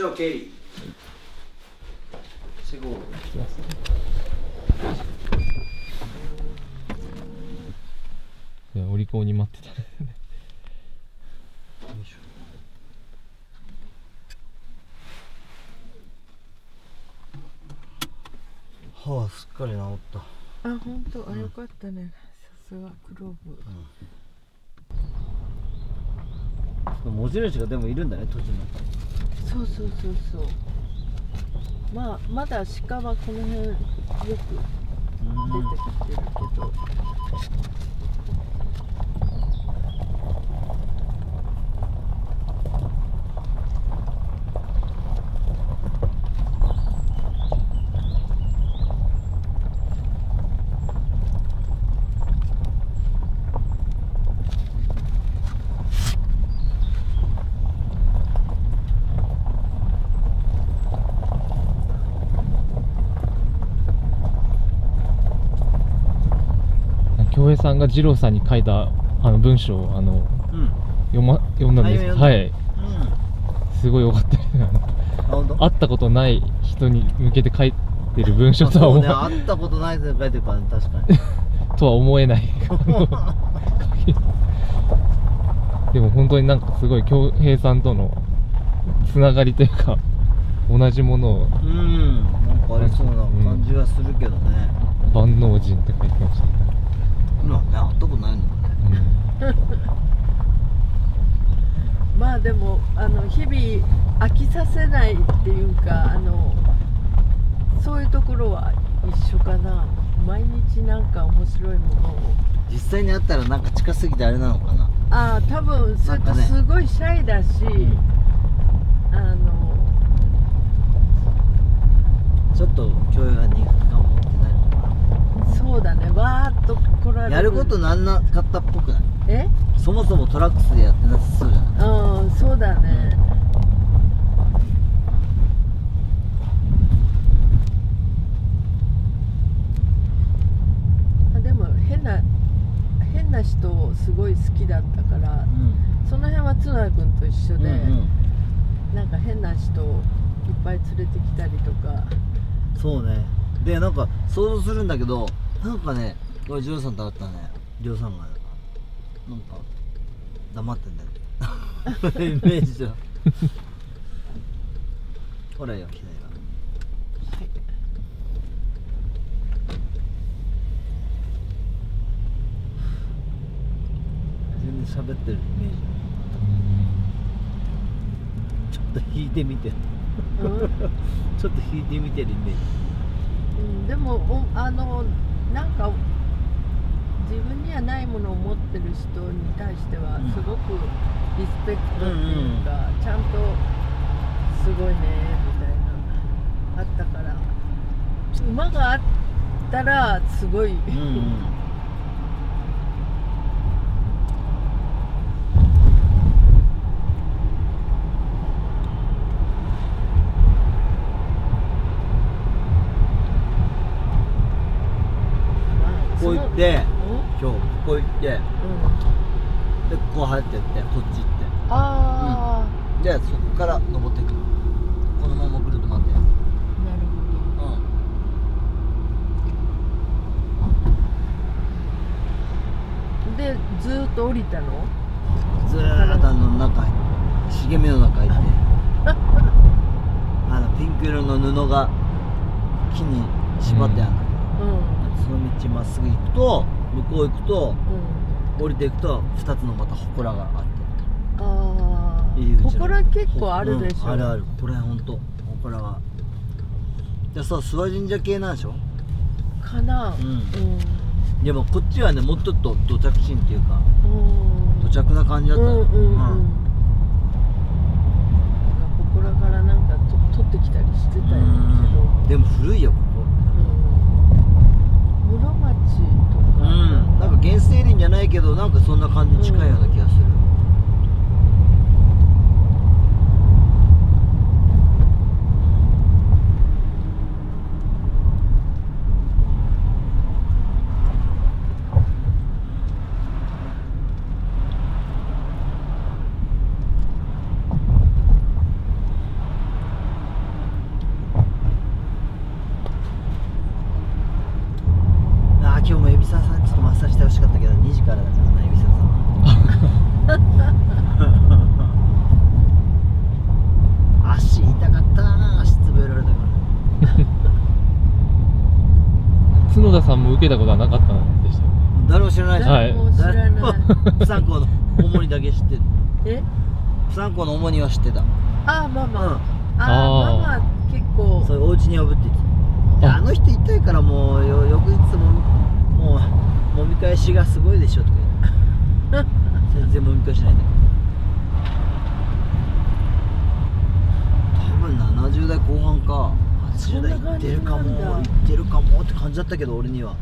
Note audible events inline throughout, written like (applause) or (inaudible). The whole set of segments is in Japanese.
よいしょ OK 四五い。やお利口に待ってたねよいしょはあすっかり治った。あ本当。あよかったね。さすがクローブ。持ち主がでもいるんだね土地のそうそうそうそう。まあまだ鹿はこの辺よく出てきてるけど京平さんが二郎さんに書いたあの文章をあのうん。読,、ま、読んだんです。けどあ読んだ。はい。うん。すごい良かったです。あ本当？会ったことない人に向けて書いてる文章とはそう思,、ね会ったことないって書いてるからね確かに。(laughs) とは思えない。(laughs) でも本当になんかすごい京平さんとのつながりというか同じものをうん。なんかありそうな感じがするけどね、万能人って書いてましたね、今ね会ったことないのもね (laughs) まあでもあの日々飽きさせないっていうかあのそういうところは一緒かな。毎日なんか面白いものを。実際に会ったらなんか近すぎてあれなのかな。ああ多分それとすごいシャイだし、あのちょっと教養が苦手かもってないのかそうだね。わーっと来られる。なやることなんなかったっぽくない？えそもそもトラックスでやってなさそうじゃない？うんそうだね。あでも変な変な人すごい好きだったからその辺は津田君と一緒で、うんうん。なんか変な人をいっぱい連れてきたりとか。そうね。でなんか想像するんだけどなんかねこれジョーさんと会ったらね。ジョーさんがなんか黙ってんだよ。(laughs) イメージじゃんほらよ左は全然喋ってるイメージ。ちょっと引いてみて。うん。(laughs) ちょっと引いてみてるイメージ。うんでもおあのなんか自分にはないものを持ってる人に対してはうん。すごくリスペクトっていうか、ちゃんとすごいねみたいなあったから。馬があったらすごい、うんこう行って今日ここ行って。でうん。うんこう入ってってこっち行っあてでそこから登っていくの。このままぐるっと待って。あ、なるほど。うん。でずーっと降りたの？ずーっとあの中茂みの中入って。(laughs) あのピンク色の布が木に縛ってあるうん。その道まっすぐ行くと向こう行くと、うん、降りていくと2つのまた祠があって。ああ祠結構あるでしょ、うん、あるある。これ本当祠はじゃあさ諏訪神社系なんでしょ？かな。うん、うん、でもこっちはねもうちょっと土着心っていうか、うん、土着な感じだった。うんうんうん、うん、祠からなんかと取ってきたりしてたよ、ね、けでも古いようん。なんか原生林じゃないけどなんかそんな感じに近いような気がする、感じだったけど俺には。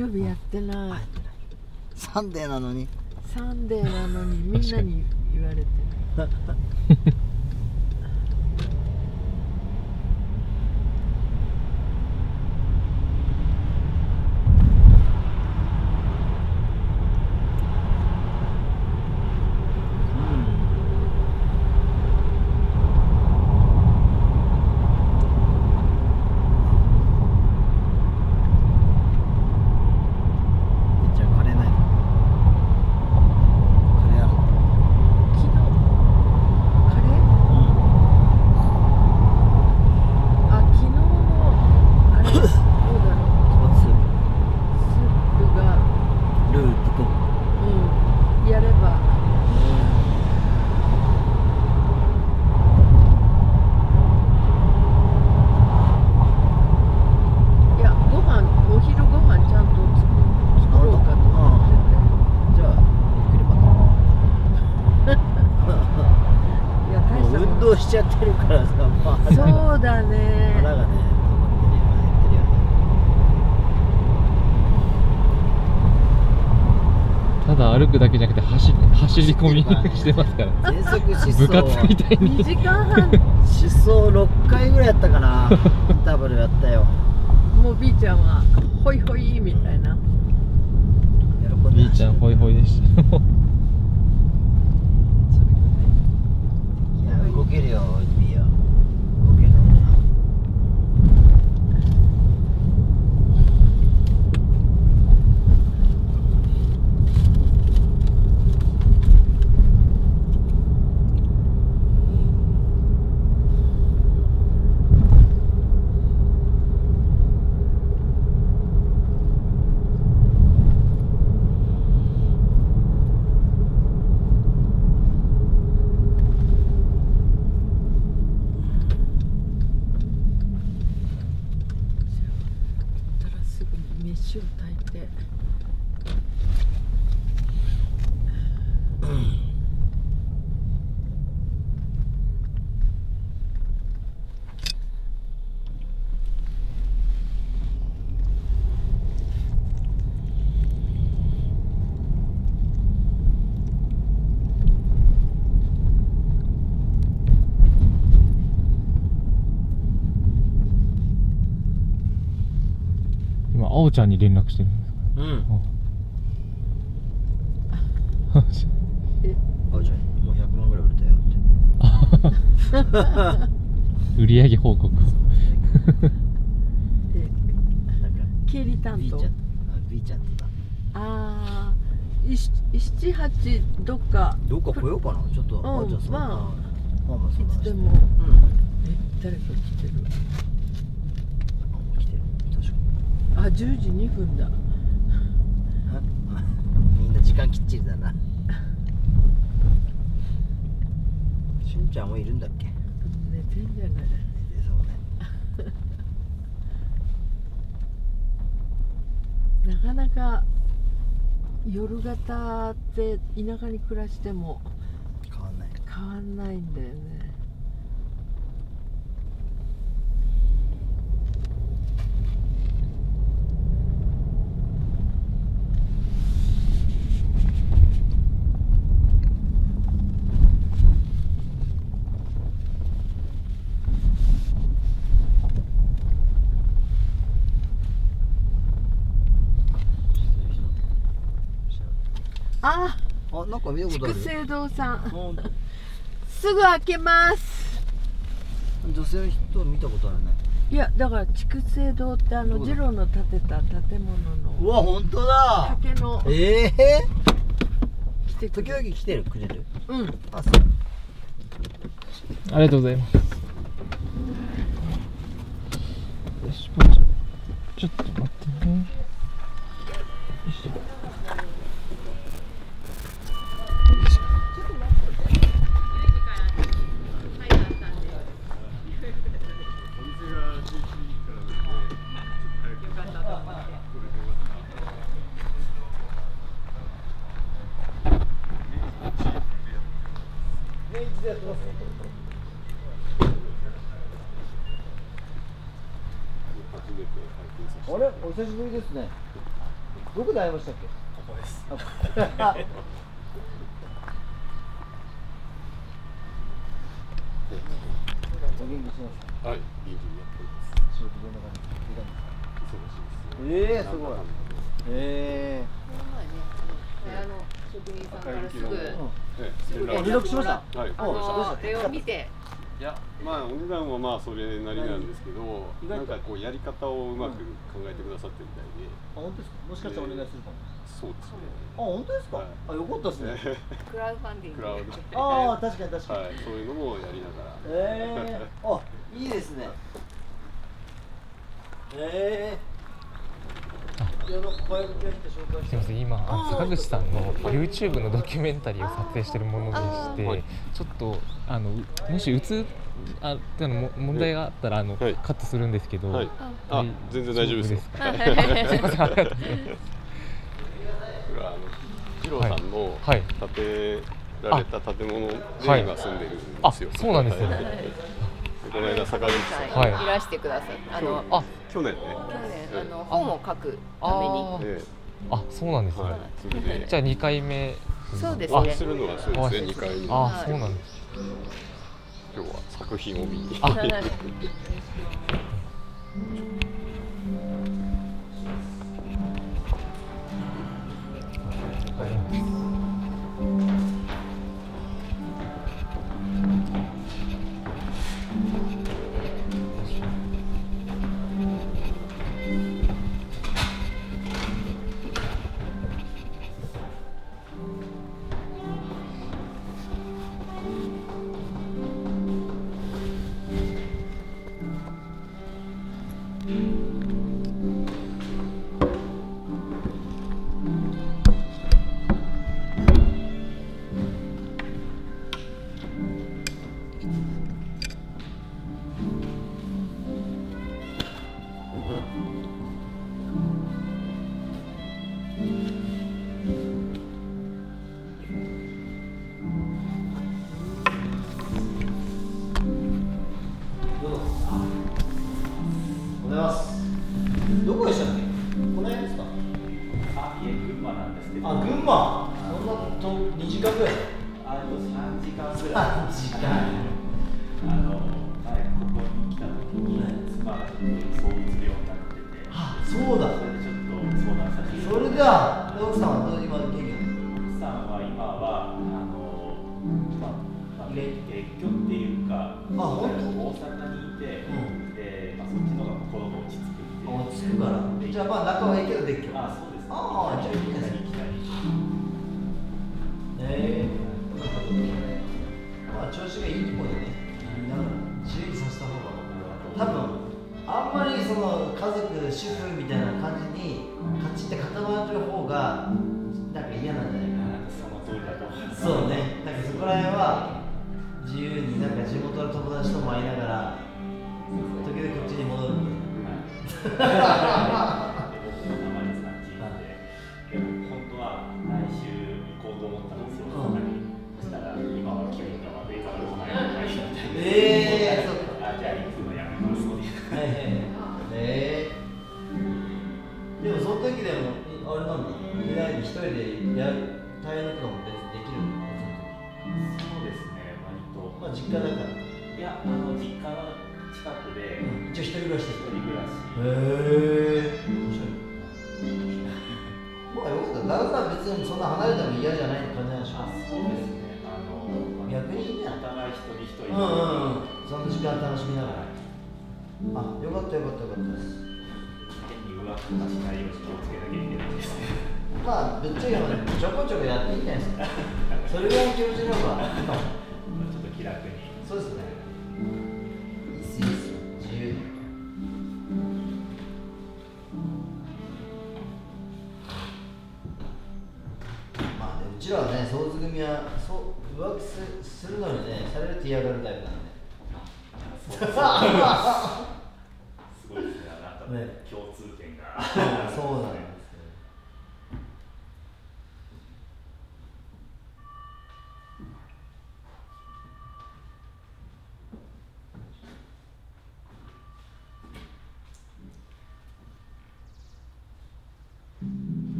日曜日やってない、うん、サンデーなのに。サンデーなのにみんなに言われて (laughs) 込みしてますから。全速疾走。部活みたいに。2時間半。疾走6回ぐらいやったかな。(laughs) ダブルやったよ。もう B ちゃんはホイホイみたいな。B ちゃんホイホイでした。動けるよ。あおちゃんに連絡してるんですうん。かあ。じゃあもう100万ぐらい売れたよって。(laughs) 売り上げ報告経理担当？んあ B ちゃんってさああ七八どっか。どっか来ようかな？ちょっと、うんあじゃあそんなまあまあまあそんないつでも。うん。え誰か来てるあもう来てる確かにあ10時2分だ。(laughs) みんな時間きっちりだな。しんちゃんもいるんだっけ？寝てんじゃない。でそうね。(laughs) なかなか夜型って田舎に暮らしても変わんない。変わんないんだよねああなんか見たことある。筑西堂さん。すぐ開けます。女性の人見たことあるね。いやだから筑西堂ってあの次郎の建てた建物うのわ本当だ。竹の。ええ来てく時々れ来てる。くれる？うん。あそうありがとうございます。よしちょっと待ってね。よいしょ久しぶりですね。どこで会いましたっけここですあお元気してますはい、元気にやってます。仕事どんな感じいかが忙しいですよ。ええすごいえあの職人さんからすぐええ、え連絡しましたはい。あどうしたの絵を見ていや、まあお値段はまあそれなりなんですけど、なんかこうやり方をうまく考えてくださってるみたいで、あ本当ですか？もしかしたらお願いするかも。そうですあ本当ですか、はい。あよかったですね。ね。(laughs) クラウドファンディング。クラウド。ああ確かに確かに、はい、そういうのもやりながら。ええあいいですね。ええすみません。今坂口さんの YouTube のドキュメンタリーを撮影してるものでして、はい。ちょっとあのもし映あってのも問題があったらあの、はい。カットするんですけど、はい。あ。はい、全然大丈夫ですよ。かすいませんあ。りがとうございます。これはあの二郎さんのはい。建てられた建物ではい。今住んでるんあですよ。そうなんですね、はい。でこの間坂口さん、はい。い。らしてください。あのあ去年ね、去年あの本を書くために。えあそうなんですね、えはい、それで。じゃあ2回目。そうですね。あするのはそうですね、2回目。あそうなんです今日は作品を見に。あ Thank (laughs) you. じゃあまあ仲はいいけどでき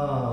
하나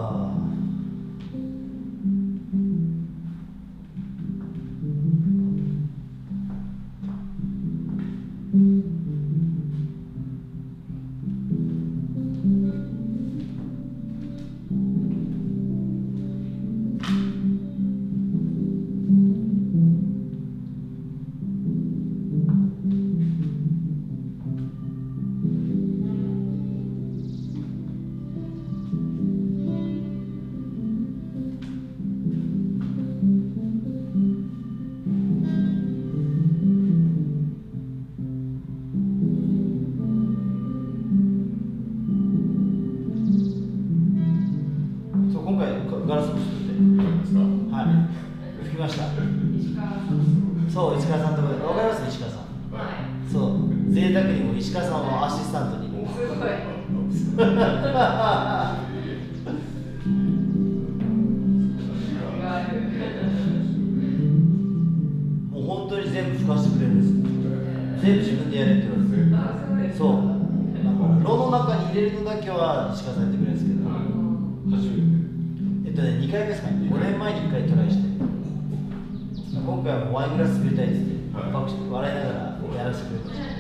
前ぐらい作りたいっつって、笑いながらやらせてくれました。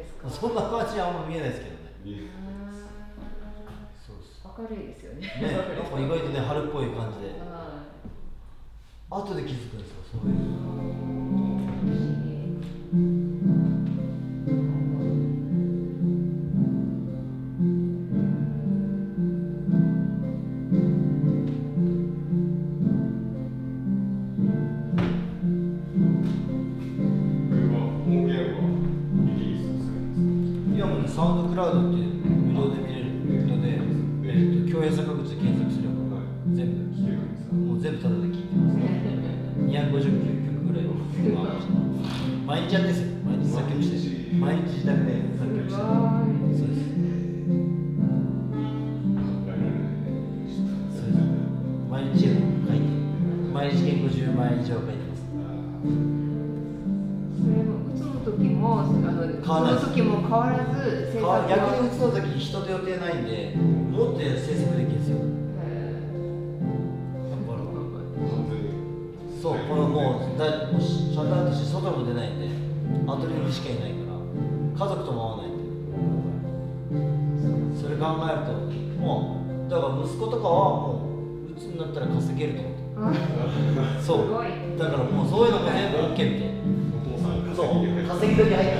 ですか？そんな感じはあんま見えないですけどね。明るいですよね。ねなんか意外とね春っぽい感じで。後で気づくんですよそういう子とかはもう鬱になったら稼げると思って、うん、そう。だからもうそういうのも全部 OK みたいなそう。稼ぎ時入っ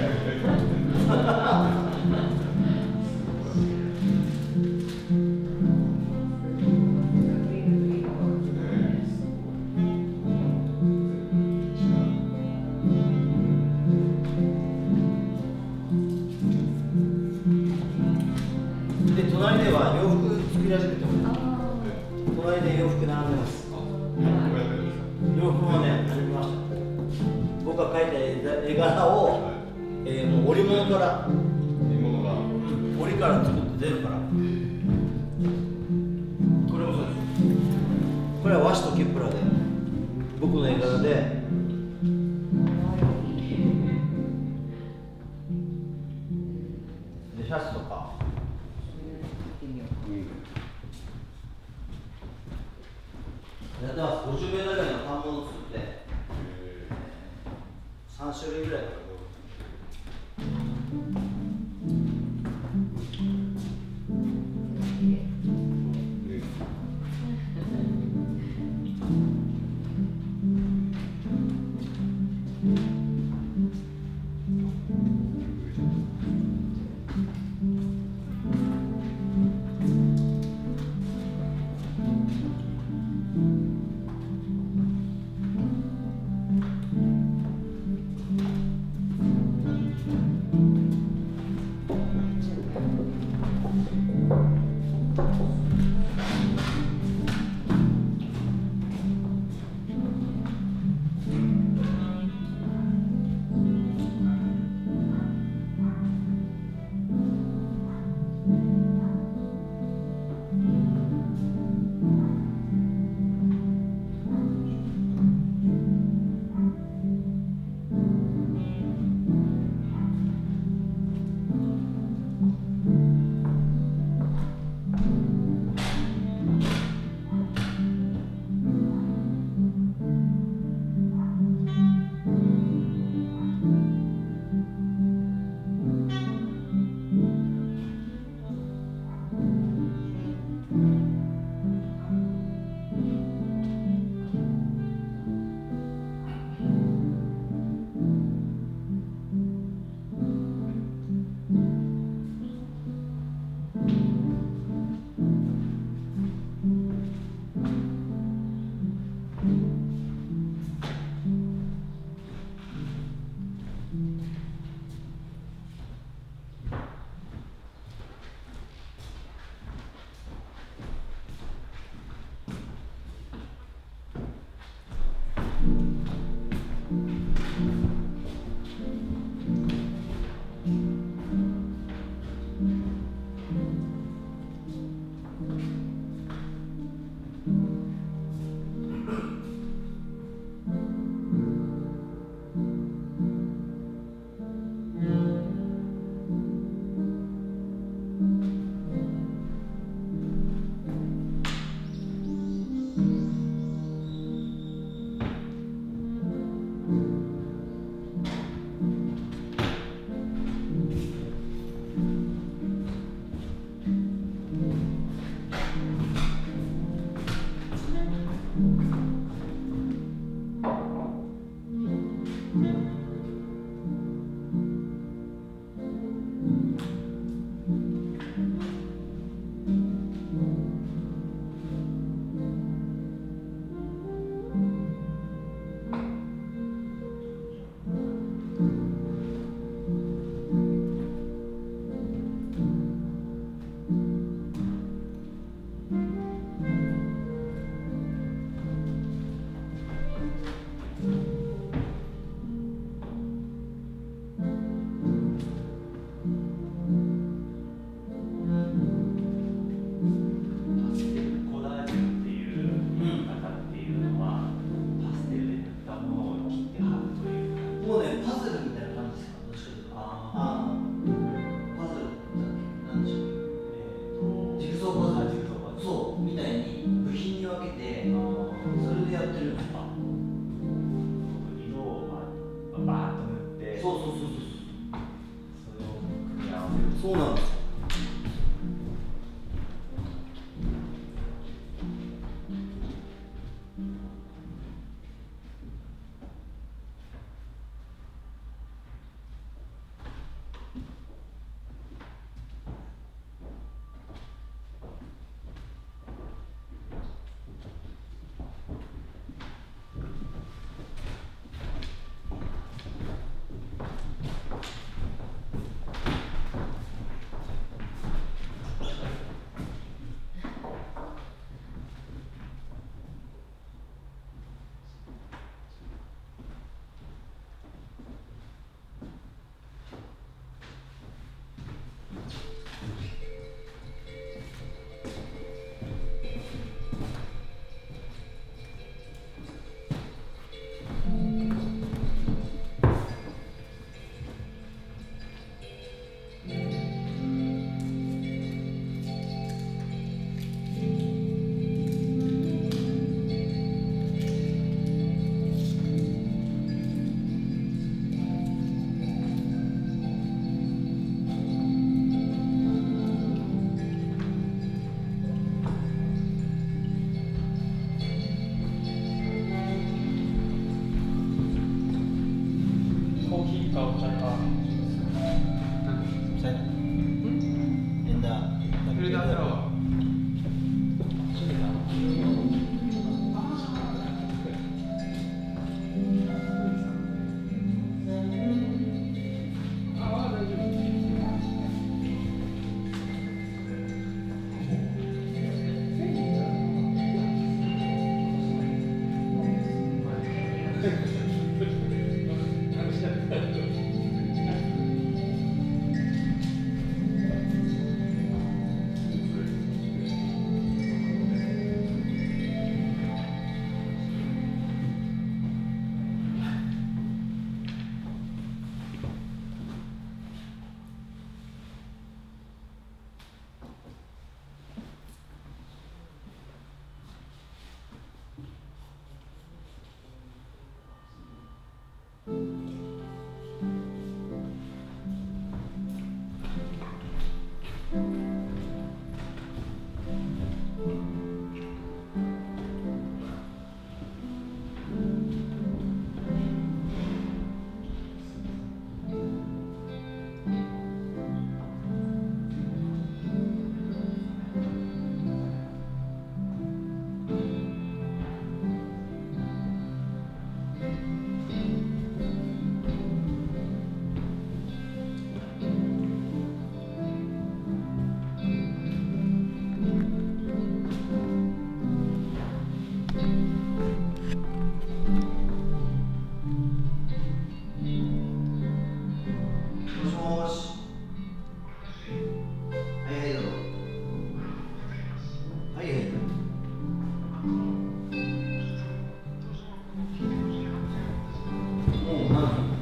Oh, man.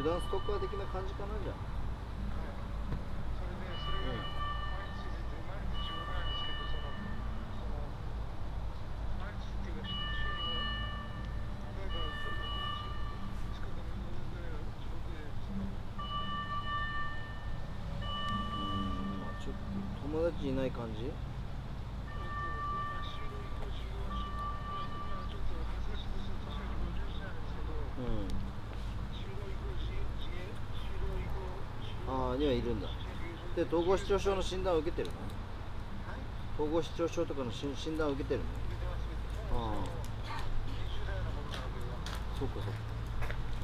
油断ストッパー的な感じかなじゃあうんまあちょっと友達いない感じうんああにはいるんだ。で統合失調症の診断を受けてるの？統合失調症とかの診断を受けてるの？ああ。そっかそっか。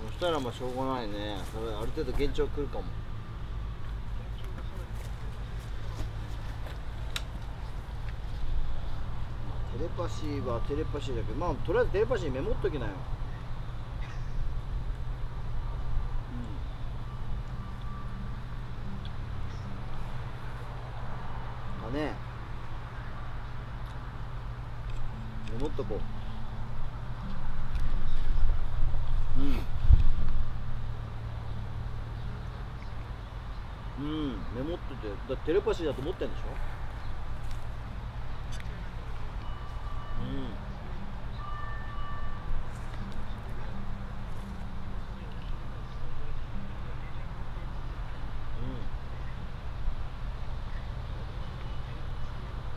そしたらまあしょうがないね。それある程度現状来るかも。テレパシーはテレパシーだけどまあとりあえずテレパシーメモっときなようんだねメモっとこう。うん。うん。メモっててだテレパシーだと思ってんでしょ？うん。うん。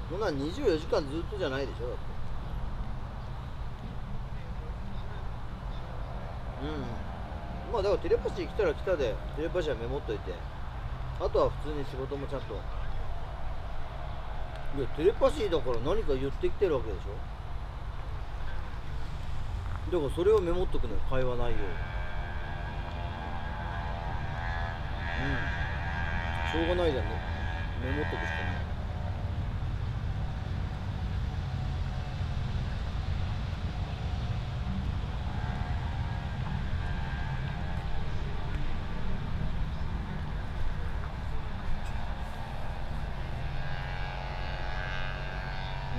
こんなん24時間ずっとじゃないでしょだってうんまあだからテレパシー来たら来たでテレパシーはメモっといて。あとは普通に仕事もちゃんと。いやテレパシーだから何か言ってきてるわけでしょ。だからそれをメモっとくのよ会話内容うん。しょうがないじゃんね。メモっとくしかない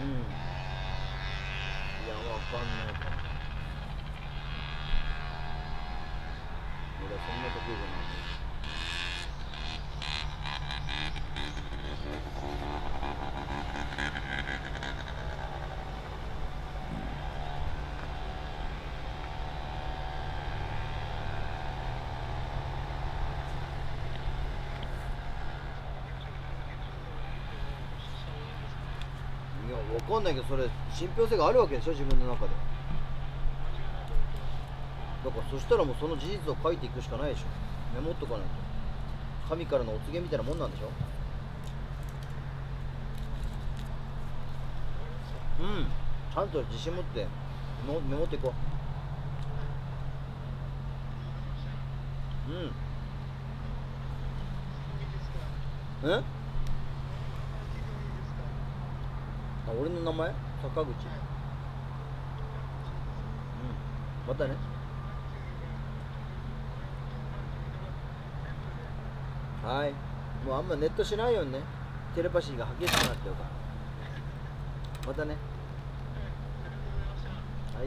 うんいやわかんないかも俺はそんな得意じゃないいやわかんないけどそれ信憑性があるわけでしょ自分の中で。だからそしたらもうその事実を書いていくしかないでしょ。メモっとかないと。神からのお告げみたいなもんなんでしょ。うん。ちゃんと自信持ってメモっていこう。うん。えあ俺の名前？坂口。うん。またね。はい。もうあんまネットしないようにね。テレパシーが激しくなっちゃうから。またね。はい。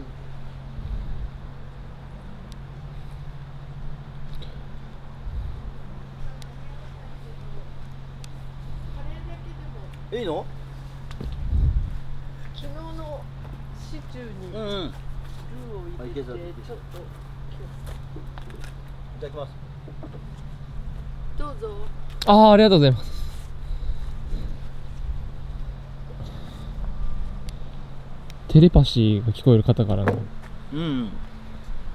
いいの昨日のシチューにルーをうんうんい入れてちょっとけたいただきますどうぞああありがとうございます。テレパシーが聞こえる方からの。うん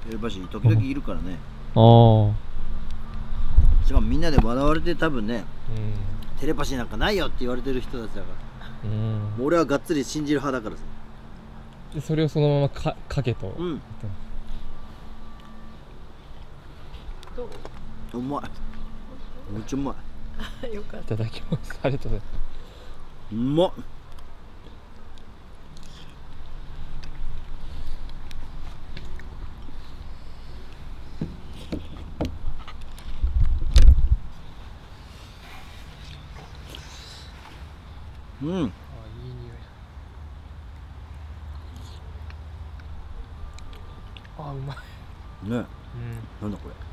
テレパシー時々いるからね。ああしかもみんなで笑われて多分ねうテレパシーなんかないよって言われてる人たちだから。ん、うん。俺はがっつり信じる派だからさ。でそれをそのままかかけと、うん。どううまいめっちゃうまい (laughs) いただきます。ありがとうございます。う。まっうんあいい匂いあうまいねうんなんだこれ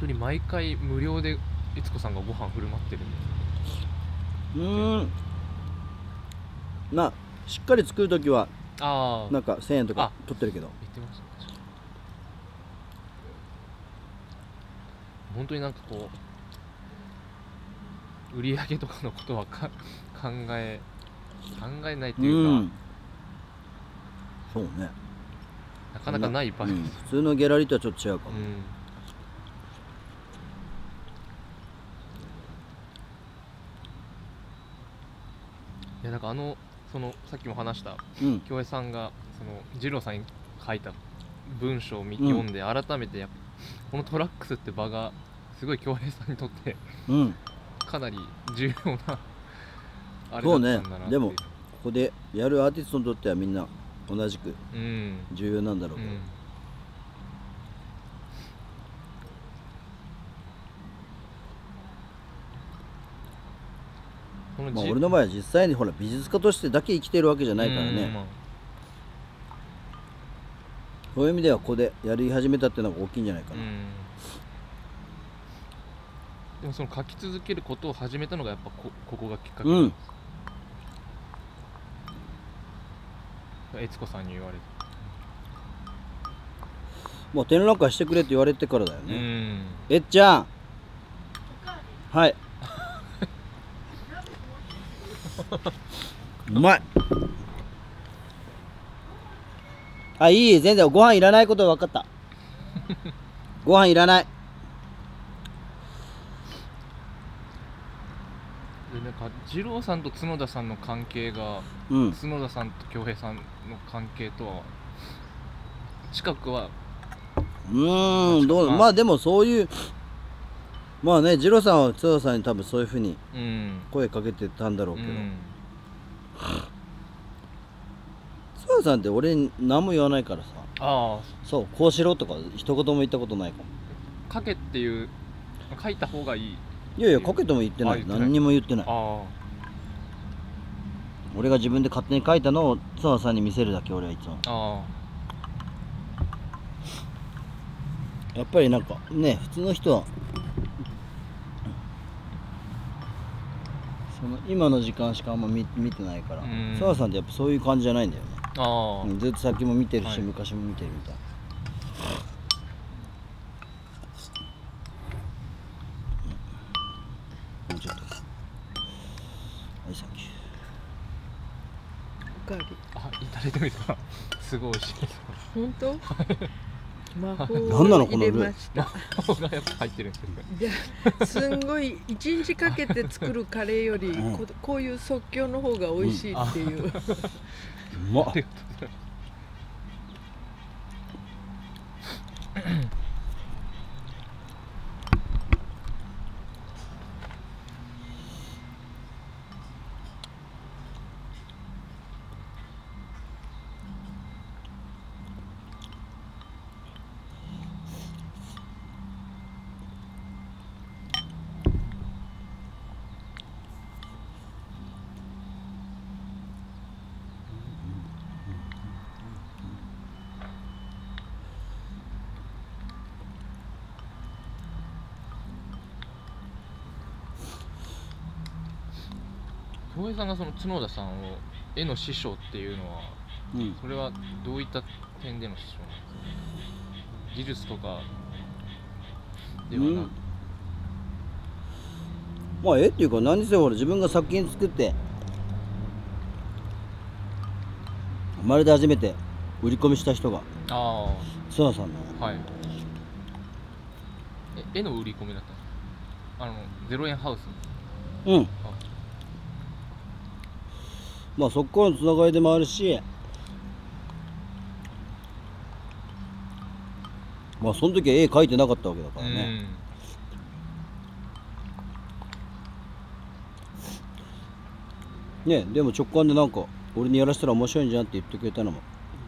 当に毎回無料で悦子さんがご飯振る舞ってるんでうーん。まあしっかり作る時はああなんか1000円とかあ。取ってるけど。言ってました本当になんかこう売り上げとかのことはか考え考えないとういうか、ん。そうね。なかなかない場合うん。普通のギャラリーとはちょっと違うかも、うんなんかあのそのさっきも話したうん。京平さんがその二郎さんに書いた文章を読んで改めてやっぱこのトラックスって場がすごい京平さんにとってうん。かなり重要なあれだそうねったんだなっていう。でもここでやるアーティストにとってはみんな同じくうん。重要なんだろうけど、うん。このまあ、じ俺の場合は実際にほら美術家としてだけ生きてるわけじゃないからね、そういう意味ではここでやり始めたっていうのが大きいんじゃないかな、うん。でもその書き続けることを始めたのがやっぱこここがきっかけうんなんです。悦子さんに言われて。もう展覧会してくれって言われてからだようね、ん。えっちゃん。はい (laughs) うまい。あいい全然ご飯いらないこと分かった。(laughs) ご飯いらない。でなんか二郎さんと角田さんの関係がうん。角田さんと恭平さんの関係とは近くはうーんどうまあまあでもそういうまあね二郎さんは津田さんに多分そういうふうにうん。声かけてたんだろうけど、うん。津田さんって俺に何も言わないからさ。ああ。そうこうしろとか一言も言ったことないかも。書けっていう書いた方がいい。いやいやかけても言ってない。何にも言ってない。あ俺が自分で勝手に書いたのを津田さんに見せるだけ俺はいつも。ああ。やっぱりなんかね普通の人はその今の時間しかあんま見見てないから。うん。津田さんってやっぱそういう感じじゃないんだよね。ああ、うんずっと先も見てるし、はい。昔も見てるみたい。うんもうちょっと。はいサンキュー。おかわり。あいただいてもいいですかすごい美味しい。です本当？(laughs) 魔法何なのを入れこのルーました。魔法がやっぱ入ってるんですすんごい一日かけて作るカレーよりうん。ここういう即興の方が美味しいっていう、う (laughs) まっ。れありがとうます京平さんがその角田さんを絵の師匠っていうのはうん。それはどういった点での師匠なんですか？技術とかではなく、まあえっていうか何せほら自分が作品作ってまるで初めて売り込みした人があ津田さんの。あはい。え絵の売り込みだったんですかあのゼロ円ハウスうんまあそこからのつながりでもあるしまあその時は絵描いてなかったわけだからね、ねでも直感でなんか俺にやらせたら面白いんじゃんって言ってくれたのも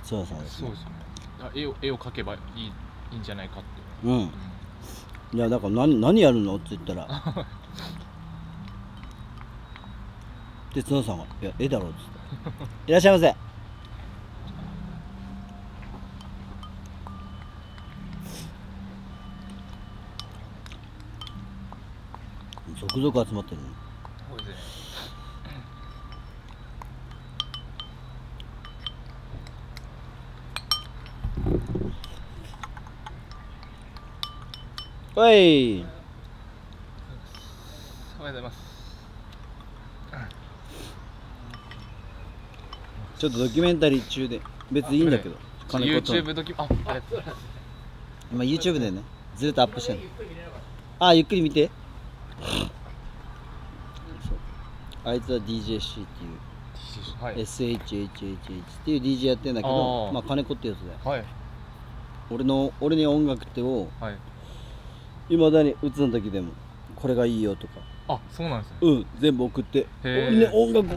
津田さんうんですね。そうですよねあ絵を絵を描けばいいいいんじゃないかって。うん。いやだから何何やるの？って言ったら (laughs) で津田さんが「いや絵だろ」っつって「いらっしゃいませ」続々集まってるおいおはようございますちょっとドキュメンタリー中で別にいいんだけど金子と YouTube ドキュあありがとうございます今 YouTube でね。ずっとアップしてるの。あゆっくり見て。あいつは DJC っていう。はい。SHHHH っていう DJ やってんだけどまあ金子ってやつだよ。はい。俺の俺に音楽ってをはい。いまだに打つの時でもこれがいいよとか。あそうなんですね。うん全部送って。俺ね音楽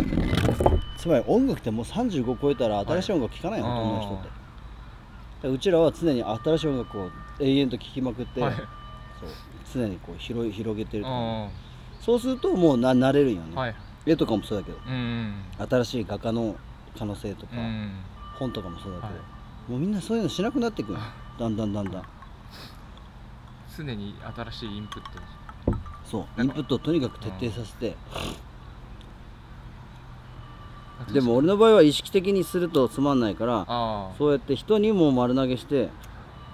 つまり音楽ってもう35超えたら新しい音楽聴かないよ、はいほとんどの人って。うちらは常に新しい音楽を永遠と聴きまくって、はい。そう常にこう広い広げてると。あそうするともうな慣れるんよね、あはい。絵とかもそうだけど。うんうん。新しい画家の可能性とか、うん本とかもそうだけど、はい。もうみんなそういうのしなくなってくる。(laughs) だんだんだんだん。常に新しいインプットそう。インプットをとにかく徹底させてでも俺の場合は意識的にするとつまんないからそうやって人にも丸投げして。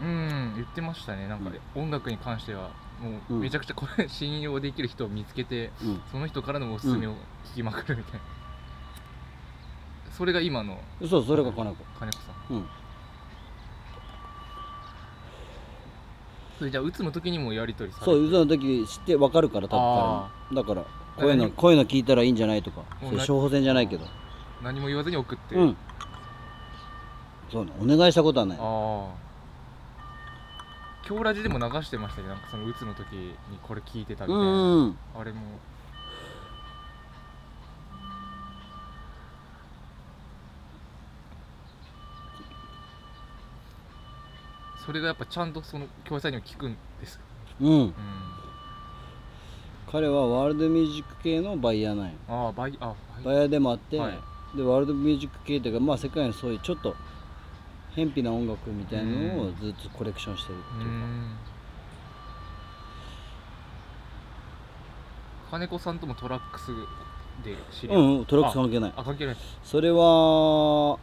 うん言ってましたね。なんか、音楽に関してはもううん。めちゃくちゃこれ信用できる人を見つけて、うん。その人からのおすすめを聞きまくるみたいな、それが今のそうそれが金子。金子さん。うん。それじゃあ打つの時にもやり取りされそううざの時知って分かるから多分だからこういうの何？こういうの聞いたらいいんじゃないとか。処方箋じゃないけど何も言わずに送って、うん。そうね。お願いしたことはない。ああ京ラジでも流してましたけどなんかその打つの時にこれ聞いてたみうたいな、んうん。あれも。それがやっぱちゃんとその教材には聞くんですうん。うん。彼はワールドミュージック系のバイヤーなんよ。ああバイあバイヤーでもあって、はいでワールドミュージック系というかまあ世界のそういうちょっと辺鄙な音楽みたいなのをずっとコレクションしてるってういうか、ん。金子さんともトラックスで知り合うんうんトラックス関係ない。あ関係ない。それは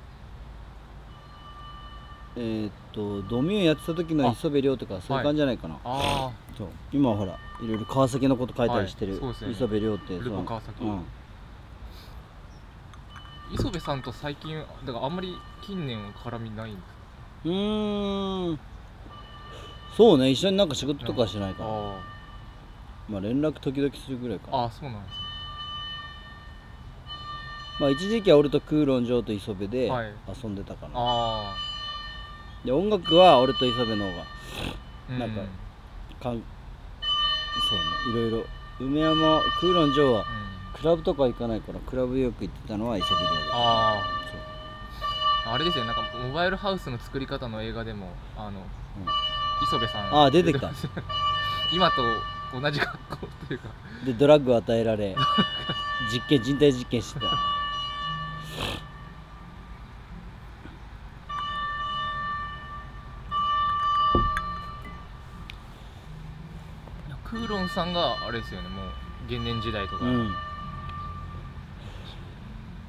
えーっとドミューンやってた時の磯部亮とかそういう感じじゃないかな、あそう。今はほらいろいろ川崎のこと書いたりしてる、はい。ね。磯部亮ってルそうポ川崎。うん、あ磯部さんと最近だからあんまり近年は絡みないんですうーん。そうね一緒になんか仕事とかはしないから、あまあ連絡時々するぐらいかあああそうなんですね。まあ一時期は俺とクーロンジョーと磯部ではい。遊んでたかな、あで音楽は俺と磯部の方があなんかかんそうねいろいろ。梅山クーロンジョーはうんクラブとか行かないからクラブよく行ってたのは磯部亮だ。あああれですよねなんかモバイルハウスの作り方の映画でもあの、磯部さん。ああ出てきた。(laughs) 今と同じ格好というか。でドラッグを与えられ実験人体実験してた。クーロンさんがあれですよねもう元年時代とか、うん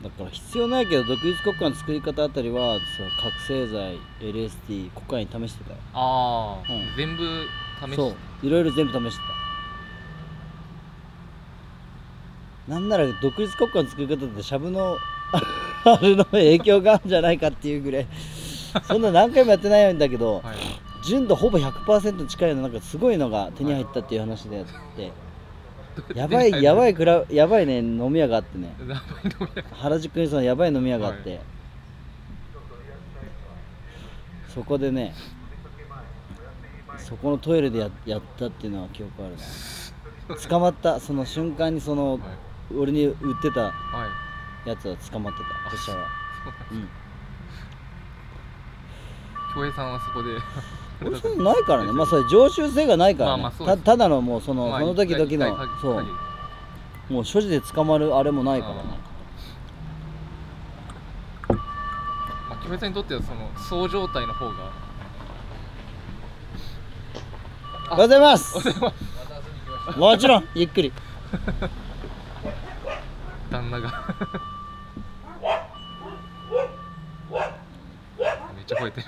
だから必要ないけど独立国家の作り方あたりはそう覚醒剤 LSD コカイン試してたよ。ああ、うん。全部試してそう。いろいろ全部試してた。なんなら独立国家の作り方ってシャブの (laughs) あれの影響があるんじゃないかっていうぐらい。そんな何回もやってないんだけどはい。純度ほぼ100%近いのなんかすごいのが手に入ったっていう話であって (laughs) やばいやばいいクラやばいね飲み屋があってね。原宿にそのやばい飲み屋があって、そこでねそこのトイレでややったっていうのは記憶あるな捕まったその瞬間にその、はい。俺に売ってたはい。やつは捕まってた。そしたら。うん京平さんはそこで俺そういうのないからね。まあそれ常習性がないからね、まあまあたただのもうその,、まあその時々のそう。もう所持で捕まるあれもないからね。まあ、京平さんにとってはそのそう状態の方が。おはようございます。もちろんゆっくり。(laughs) 旦那が。(laughs) めっちゃ吠えてる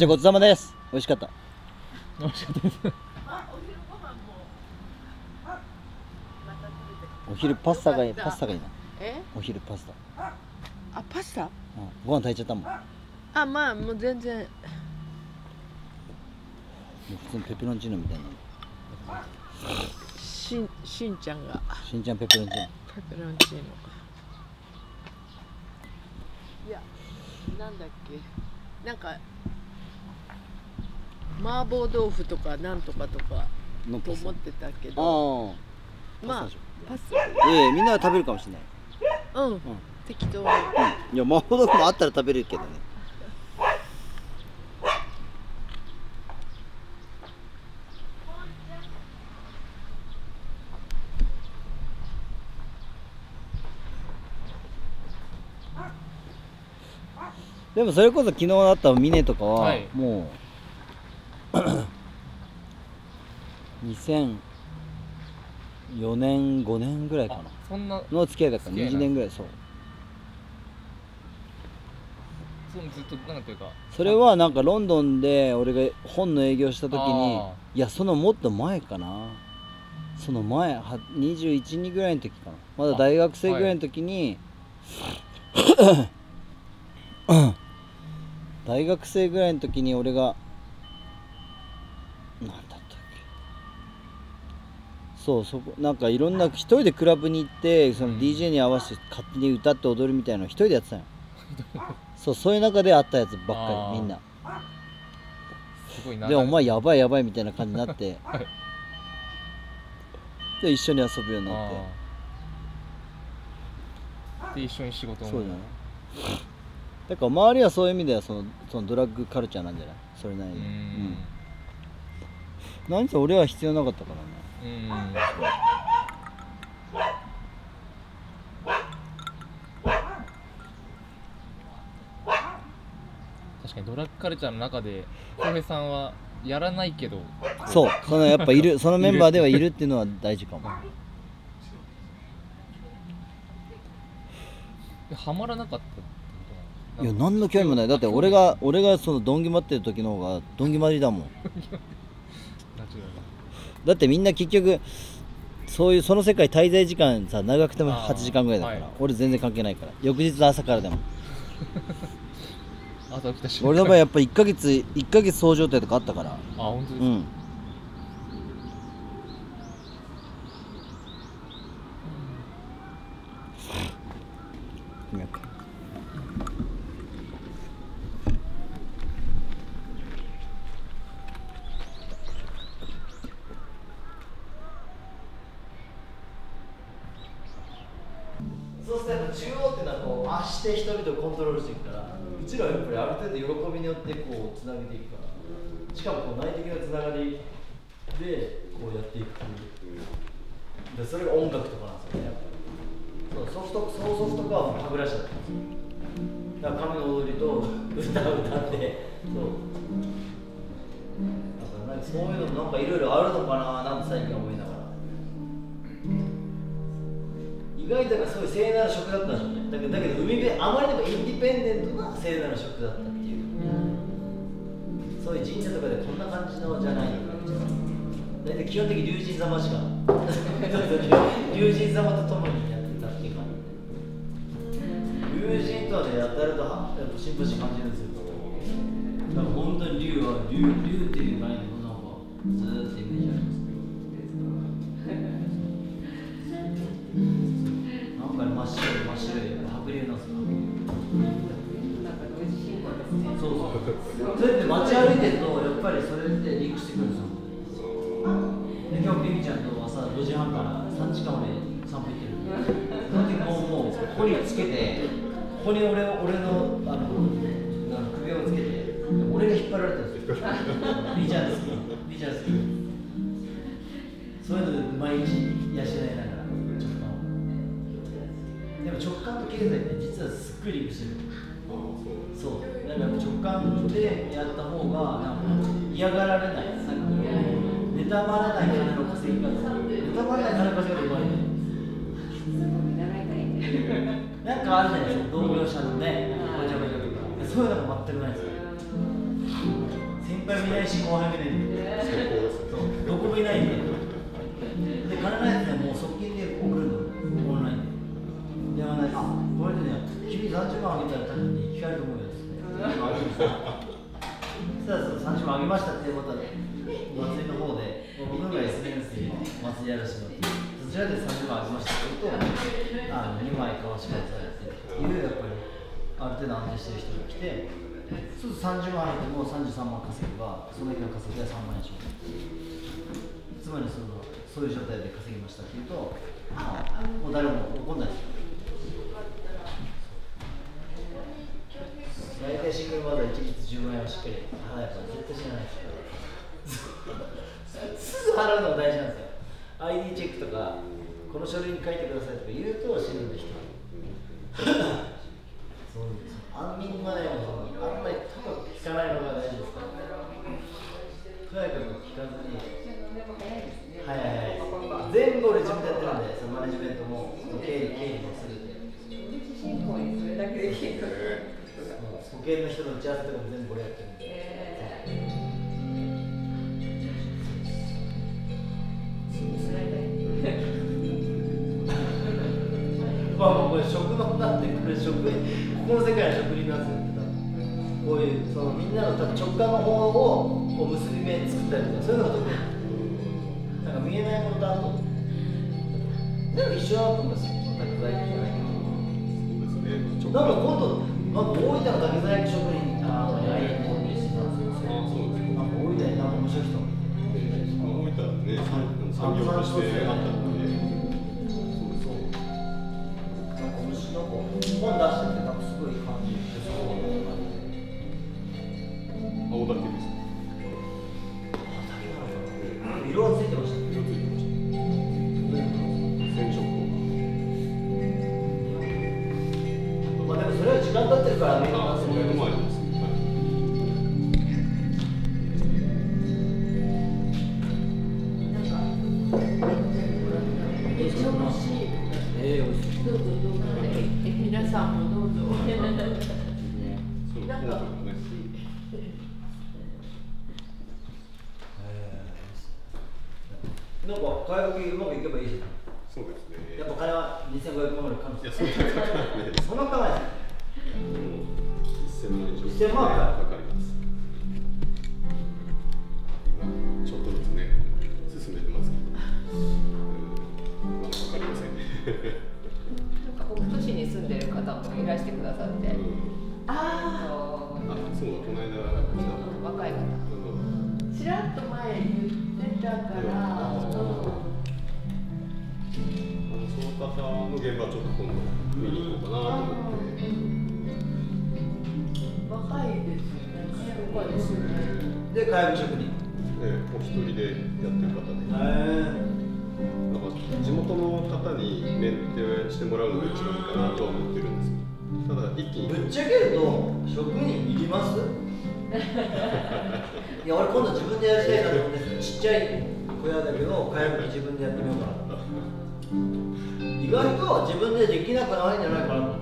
えじゃあごちそうさまです。美味しかった。美味しかったです。お昼パスタがいいパスタがいいな。え？お昼パスタ、あパスタ？うん、ご飯炊いちゃったもん。もあまあもう全然。う普通にペペロンチーノみたいなしんしんちゃんが。しんちゃんペペロンチーノ。ペペロンチーノ。いやなんだっけ？なんか麻婆豆腐とかなんとかとかと思ってたけど。まあパスええみんなが食べるかもしれない。うん、適当に。いや麻婆豆腐もあったら食べれるけどね。でもそれこそ昨日あった峰とかは、はい。もう2004年5年ぐらいかな。そんなの付き合いだった。20付き合いなん年ぐらいそう。そのずっとなんていうか。それはなんかロンドンで俺が本の営業した時にあいやそのもっと前かな。その前は212ぐらいの時かな。まだ大学生ぐらいの時に、(coughs) 大学生ぐらいの時に俺がなんだったっけそうそこなんかいろんな一人でクラブに行ってその DJ に合わせて勝手に歌って踊るみたいなのを一人でやってたよ。(laughs) そうそういう中で会ったやつばっかりみんな。すごいな。でお前やばいやばいみたいな感じになって。はい。(laughs) で一緒に遊ぶようになって。で一緒に仕事も。そうじゃないだから周りはそういう意味ではそのそのドラッグカルチャーなんじゃない？それなりに。うーん。何せ俺は必要なかったからねうん。確かにドラッグカルチャーの中で浩平さんはやらないけど。そうそのやっぱいる (laughs) そのメンバーではいるっていうのは大事かも。ハマらなかったいや何の興味もない。だって俺が俺がそのドンギマってる時の方がドンギマりだもん (laughs) だってみんな結局そういうその世界滞在時間さ長くてもあー。8時間ぐらいだから、はい。俺全然関係ないから。翌日の朝からでも。(laughs) 俺の場合やっぱ1ヶ月1ヶ月そう状態とかあったから。あ本当ですか、うんそうするとやっぱ中央っていうのはこう圧して人々をコントロールしていくから、うちらはやっぱりある程度喜びによってこうつなげていくからしかもこう内的なつながりでこうやっていくでそれが音楽とかなんですよね。そうソフトそのソフトかは歯ブラシだったんですよ。だから髪の踊りと歌を歌ってそう。だからなんかそういうのなんかいろいろあるのかななんて最近思いながら意外となんかそういう聖なる職だったんでしょうね。だけどだけど海辺あまりにもインディペンデントな聖なる職だったっていう。そういう神社とかでこんな感じのじゃないよ大体基本的に龍神様しか (laughs) 龍神様と共にやってたっていう感じ。龍神とはねやったらとはやっぱシンパシー感じるんですよ。だから本当に龍は龍龍っていう概念のなんかずーっとイメージあり真っ白い。真っ白い白龍なんですよ。そうそう。それって街歩いてるとやっぱりそれってリンクしてくるんですよで今日ビビちゃんとはさ5時半から3時間俺散歩行ってるんでその時もうもうここにつけてここに俺を俺のあのあの首をつけて俺が引っ張られてるんですよリチャード好きリチャード好きそういうの毎日養いながら直感をでも直感と経済って実はすっごいリンクしてる。そう。だから直感でやった方がなんか嫌がられない。なんかこう妬まれない金の稼ぎ方妬まれない。金の稼ぎ方うまいねなんかあるじゃないですか同業者のねごちゃごちゃとか。そういうのが全くないですよ。先輩見ないし後輩見ないんで。そう。どこもいないんで。で金ないやつね30万あげたら多分ね聞かれると思うよっつってそしたらその30万あげましたってまた松井の方で僕が SNS で松井やらしてもらってそちらで30万あげましたって言うとあの2枚買わしてくださいっていうやっぱりある程度安定してる人が来てそうすると30万あげても33万稼げばその日の稼ぎは3万円しますつまりそのそういう状態で稼ぎましたっていうとあもう誰も怒んないですよ大体シングルマザー一律10万円をしっかり払えば絶対死なないですからすぐ払うのが大事なんですよ。ID チェックとかこの書類に書いてくださいとか言うと死ぬんで人そうです安眠までもあんまり高く聞かないのが大事ですから。とにかく聞かずにはいはいはい。全部俺自分でやってるんでそのマネジメントも経理経理もする。んで保険の人の打ち合わせとかも全部俺やってるんで、(laughs) まあこれ職能なんでこれ職ここの世界は職人なんですよこういうそのみんなの多分直感の方をこう結び目作ったりとかそういうのが得意なんか見えないものだと。でも一緒だと思うんですよ。そんな具材的じゃないけど。なんか今度なんか大分の竹細工職人あのに会いに行ってたんです。そうです。なんか大分になんか面白い人が大分ね産業としてあったんでそうなんか面白い本出しててなんかす。ごい感じ青竹です。色はついてましたは6人いります？(laughs) いや俺今度自分でやりたいなと思ってちっちゃい小屋だけど帰るに自分でやってみようかな。意外と自分でできなくないんじゃないかなと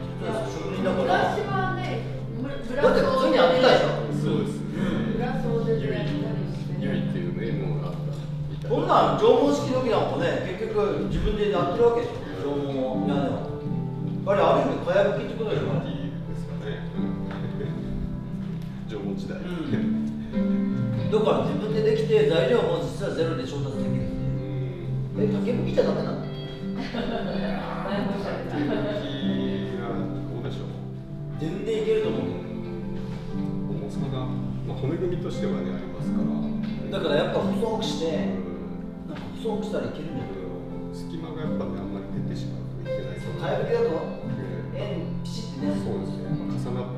職人だから私はねだって普通にやってたでしょそうです、ね、ブラソーでやったりしゆいっていうねもがあったこんなん縄文式の時なんかね結局自分でやってるわけでしょ。縄文をやるのあれある意味かやぶきってことでしょ時代だから自分でできて材料も実はゼロで調達できる。んでえ竹吹きじゃダメなの？(laughs) 全然いけると思う。重さが、まあ、骨組みとしてはねありますから。だからやっぱ細くしてうん。なんか細くしたらいけるんだよス隙間がやっぱねあんまり出てしまうといけないかやぶきだとえ円ピシッてね。そうですね、重なって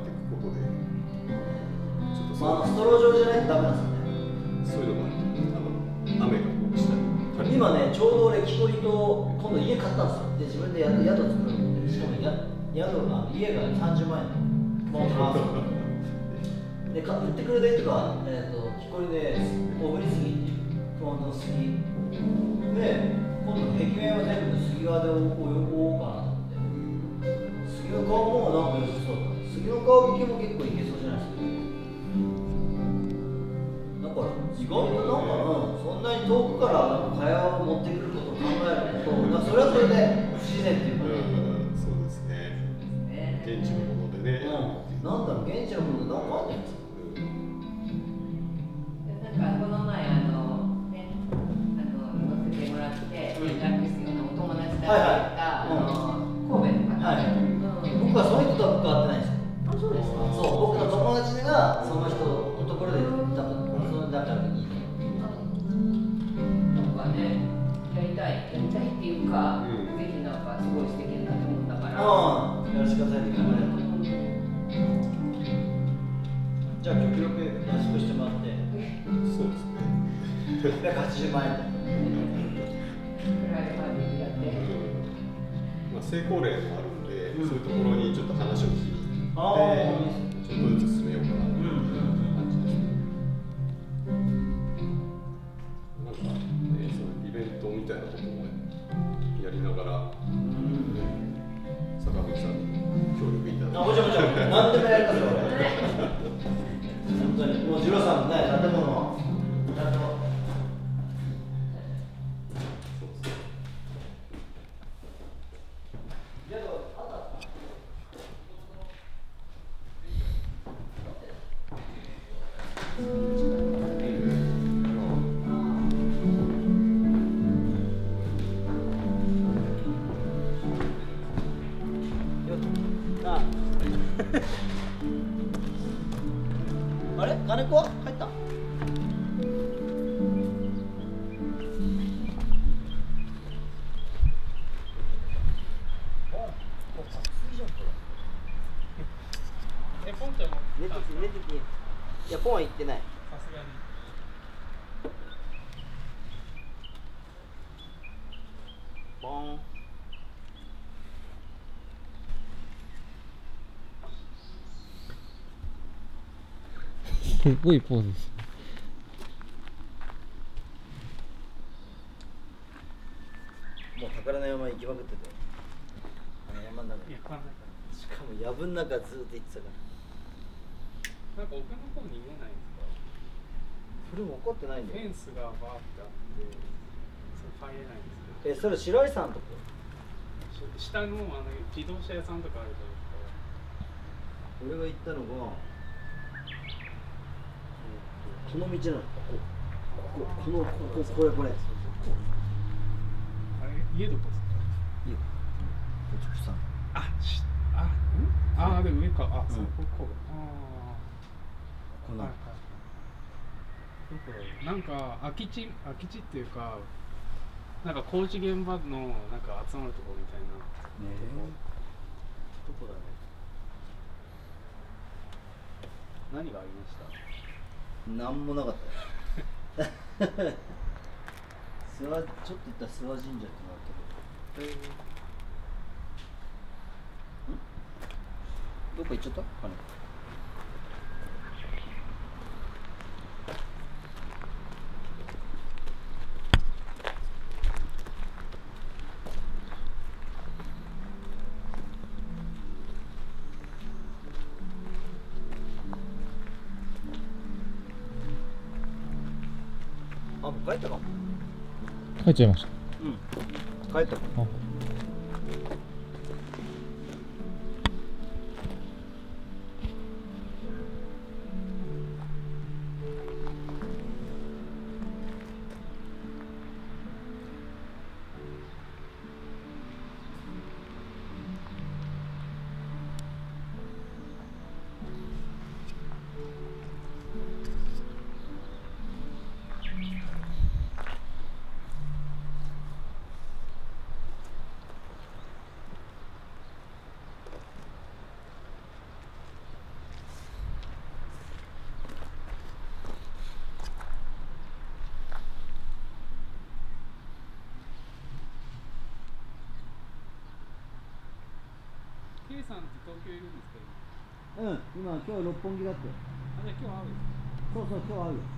まあ、ストロー状じゃないとダメなんですよね。そういうのがあの雨がこう下に垂れて今ねちょうど俺木こりと今度家買ったんですよ。で自分で宿宿作るのでしかもや宿が家が30万円。もうハーフでか売ってくれた人が、えー、と木こりで小栗杉っていう熊本の杉。で今度壁面は全部杉側で覆おうかなと思って杉の皮もなんか良さそうだ杉の皮引きも結構いけだから意外となん。か、うん、そんなに遠くから蚊帳を持ってくることを考えると、まあ、それはそれで不自然っていうかね、うんそうですね。現地のものでね、うん、なんだろう現地のものなんかあんじゃないですかな？んですね、180万すごいポーズですもう宝の山行きまくっててあの山の中しかも藪の中ずっと行ってたからら。なんか奥の方に見えないんですかそれも怒ってないんだよフェンスがバーってあって、それ入れないんですけど。えそれ白井さんとこ？し下のあの自動車屋さんとかあるじゃないですか。俺が行ったのが、この道なのここここのこここれこれあれ家どこですかいいよお畜さんあ、しあ、んあ、で上か。あ、そうここ。ああ。この、はいはいなんか空き地空き地っていうかなんか工事現場のなんか集まるところみたいなねえどこだろ何がありましたうなんもなかった。よ (laughs) 諏訪ちょっと行った諏訪神社ってのあったけどどっか行っちゃった？帰っちゃいました。うん。帰った今今日六本木だって。今あじゃあ今日会うそうそう今日会うよ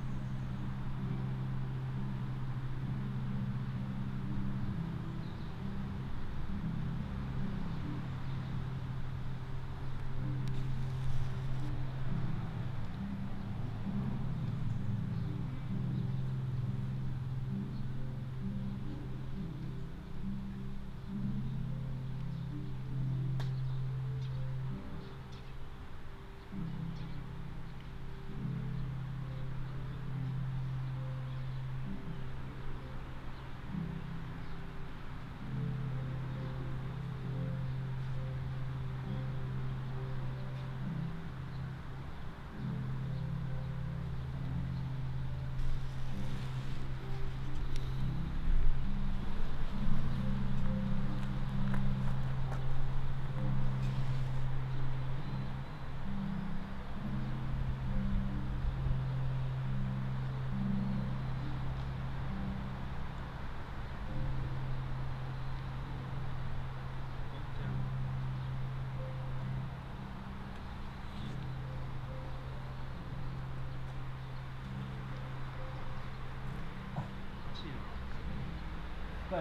ちょ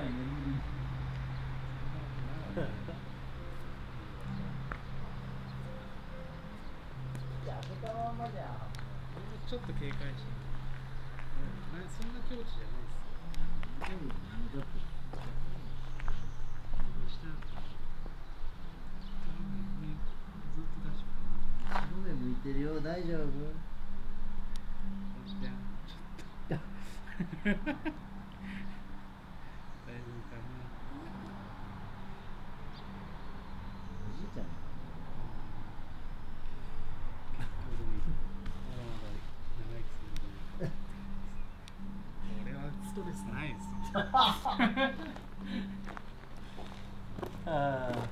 っと警戒してうん。なそんな境地じゃないです全部ちょっと下ずっと出しっぱ上向いてるよ。大丈夫 (laughs) なしちょっと大丈夫かなおじいちゃん俺はストレスないですよ。ああ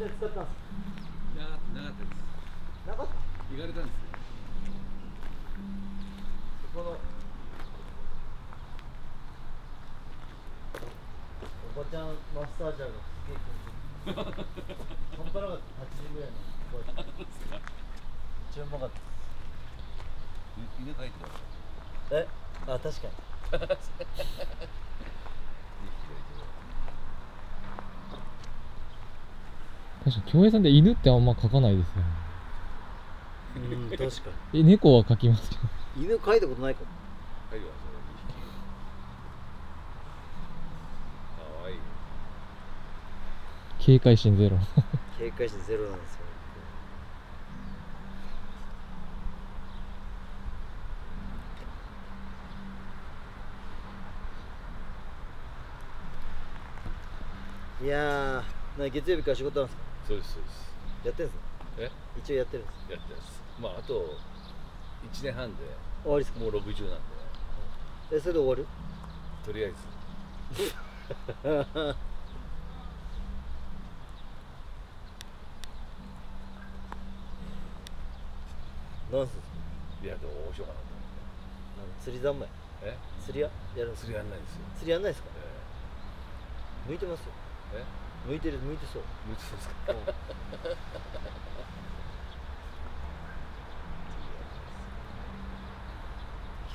温泉使ったんですいやなかったですなかった行かれたんですよこのおばちゃんマッサージャーがすげえ気持ちいい半端なかった8時ぐらいのおばちゃんめっちゃうまかった犬描いてくださいえあ確かに確かに京平さんって犬ってあんま描かないですよね。うん確かえ猫は描きますけどに犬飼いたことないかも。はいわその2匹かわいい。警戒心ゼロ。警戒心ゼロなんですよ。いやーな月曜日から仕事なんですか？そうですそうです。やってんすかえ？一応やってるんです。やってます。まああと1年半で終わりですか？もう60なんで。えそれで終わる？とりあえず。(laughs) なんすいやどうしようかなとなんか釣り三昧え釣りややるんです釣りやんないんですよ釣りやんないですかえ向いてますよ。え向いてる向いてそう。無知ですか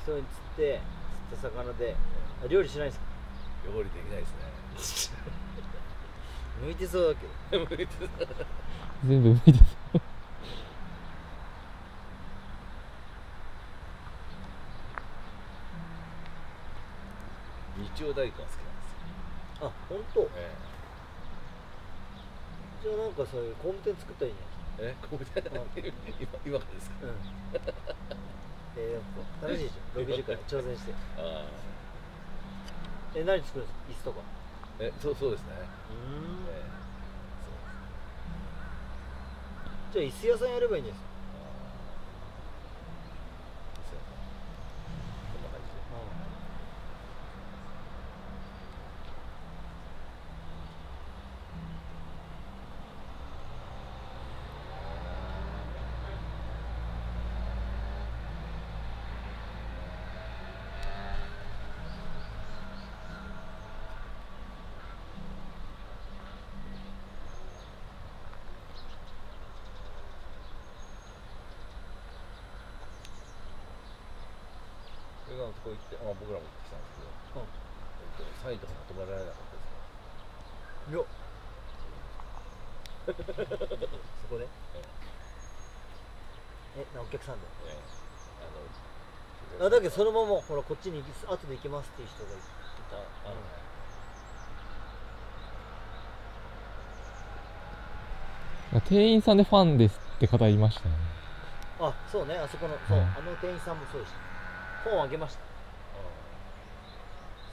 人に釣って釣った魚であ料理しないんですか？料理できないですね。(laughs) 向いてそうだけど。向いてた全部向いてそう。日曜大根好きなんですよ。あ本当？えじゃあなんかそういう工務店作ったらいいんじええここで今今か？らですか？ゃないです。かうんえー、楽しいでしょ60回挑戦してああえ何作るんです。か椅子とかえそうそうです。ねうーんえーそうじゃあ椅子屋さんやればいいんじゃないですかそうこんな感じでこ行って、まあ、僕らも来たんですけど、えっと、サインとか求められなかったですか？よ (laughs) そこで？えなお客さんで？ええ。あだけどそのままほらこっちに行き後で行けますっていう人がいた。あの店員さんでファンですって方いましたね。あそうね。あそこのそう、うんあの店員さんもそうでした。本あげました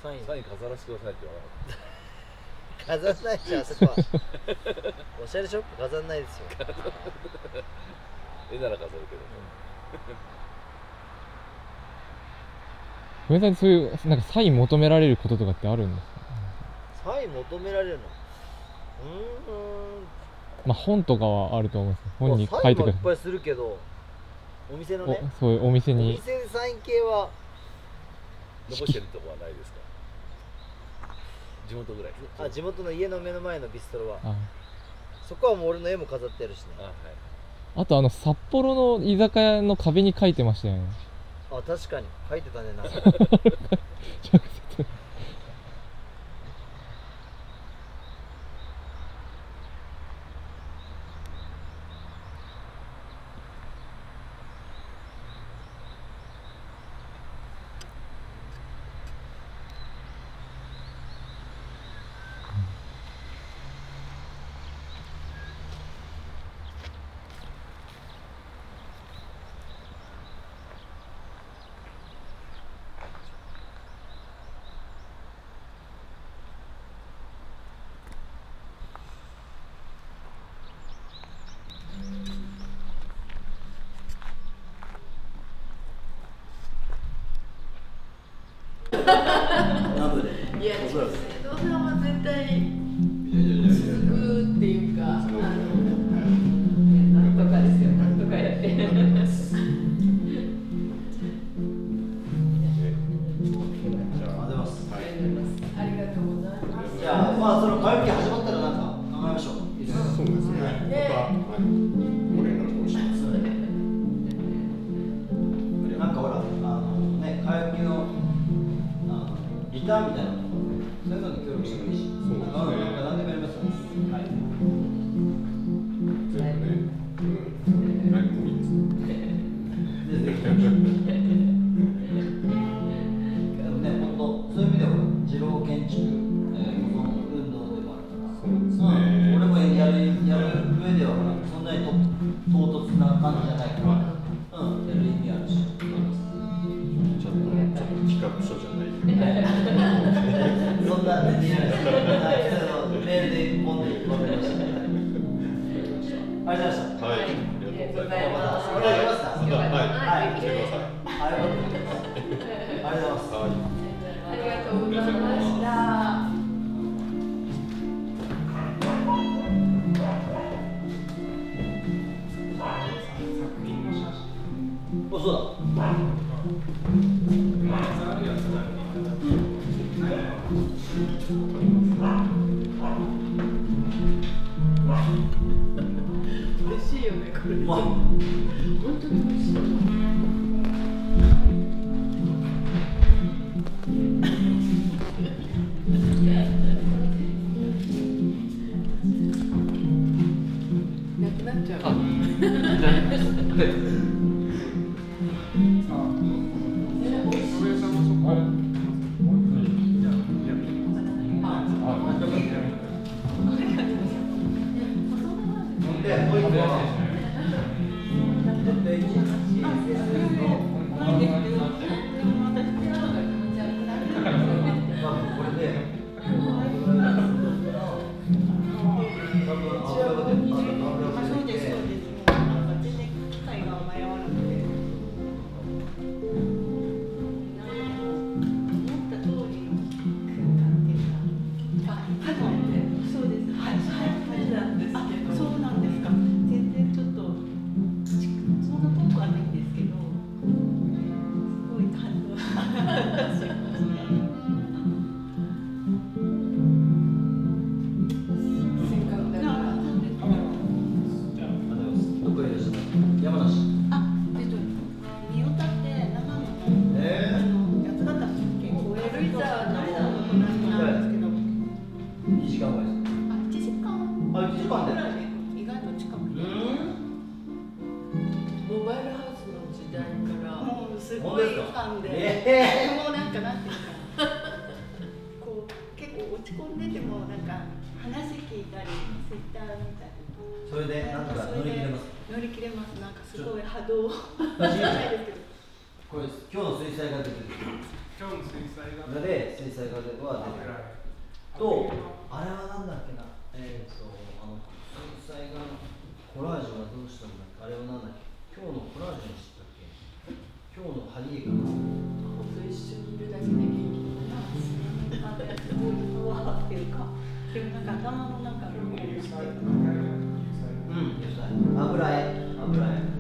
サインサイン飾らせてくださいって言わなかっ飾らないじゃんあそこは。おしゃれショップ飾らないですよた絵なら飾るけどね、(laughs) ごめんなさいそういうなんかサイン求められることとかってあるんですか？サイン求められるの？うまあ本とかはあると思うんです本に書いてくださいいっぱいするけどお店のね。おそういうお店おに店でサイン系は残してるとこはないですか？地元ぐらいあ地元の家の目の前のビストロは。あそこはもう俺の絵も飾ってあるしね。あはい。あとあの札幌の居酒屋の壁に書いてましたよね。あ確かに。書いてたねなんか (laughs) (laughs) コラージュはどうしたんだっけあれは何だっけ？今日のコラージュたっけ？今日のハリエかな一緒にいるだけで元気なっていうかでもなんか頭の中うん。油絵。油絵。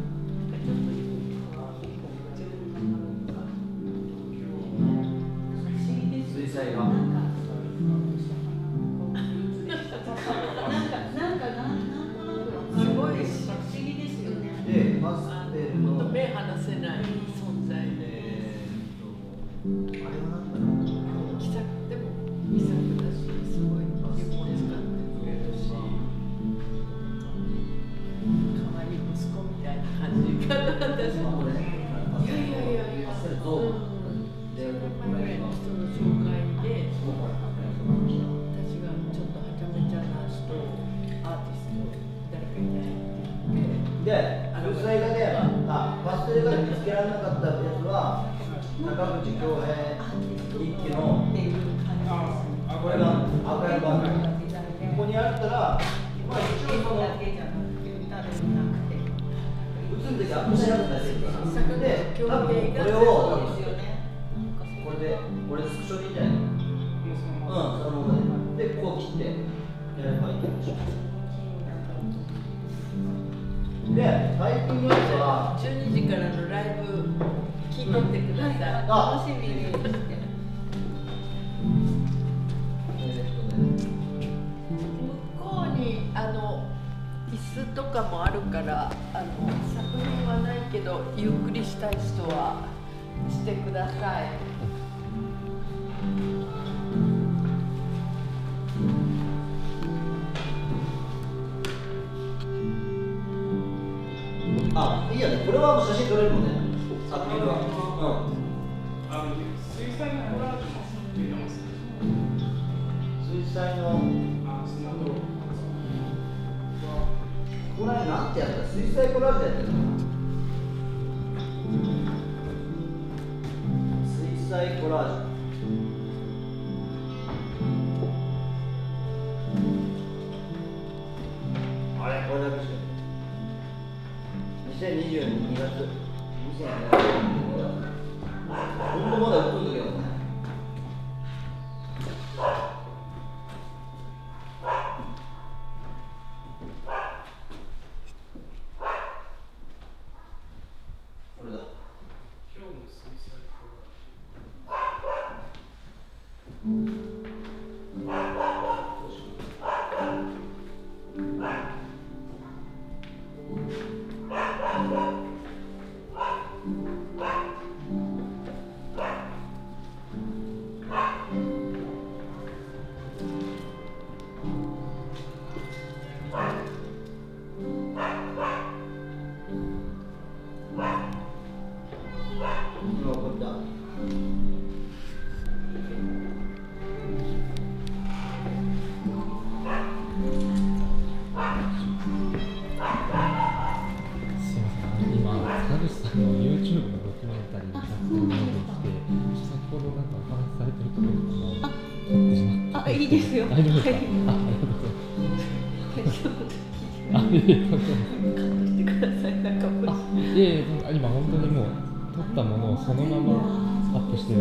そのままアップして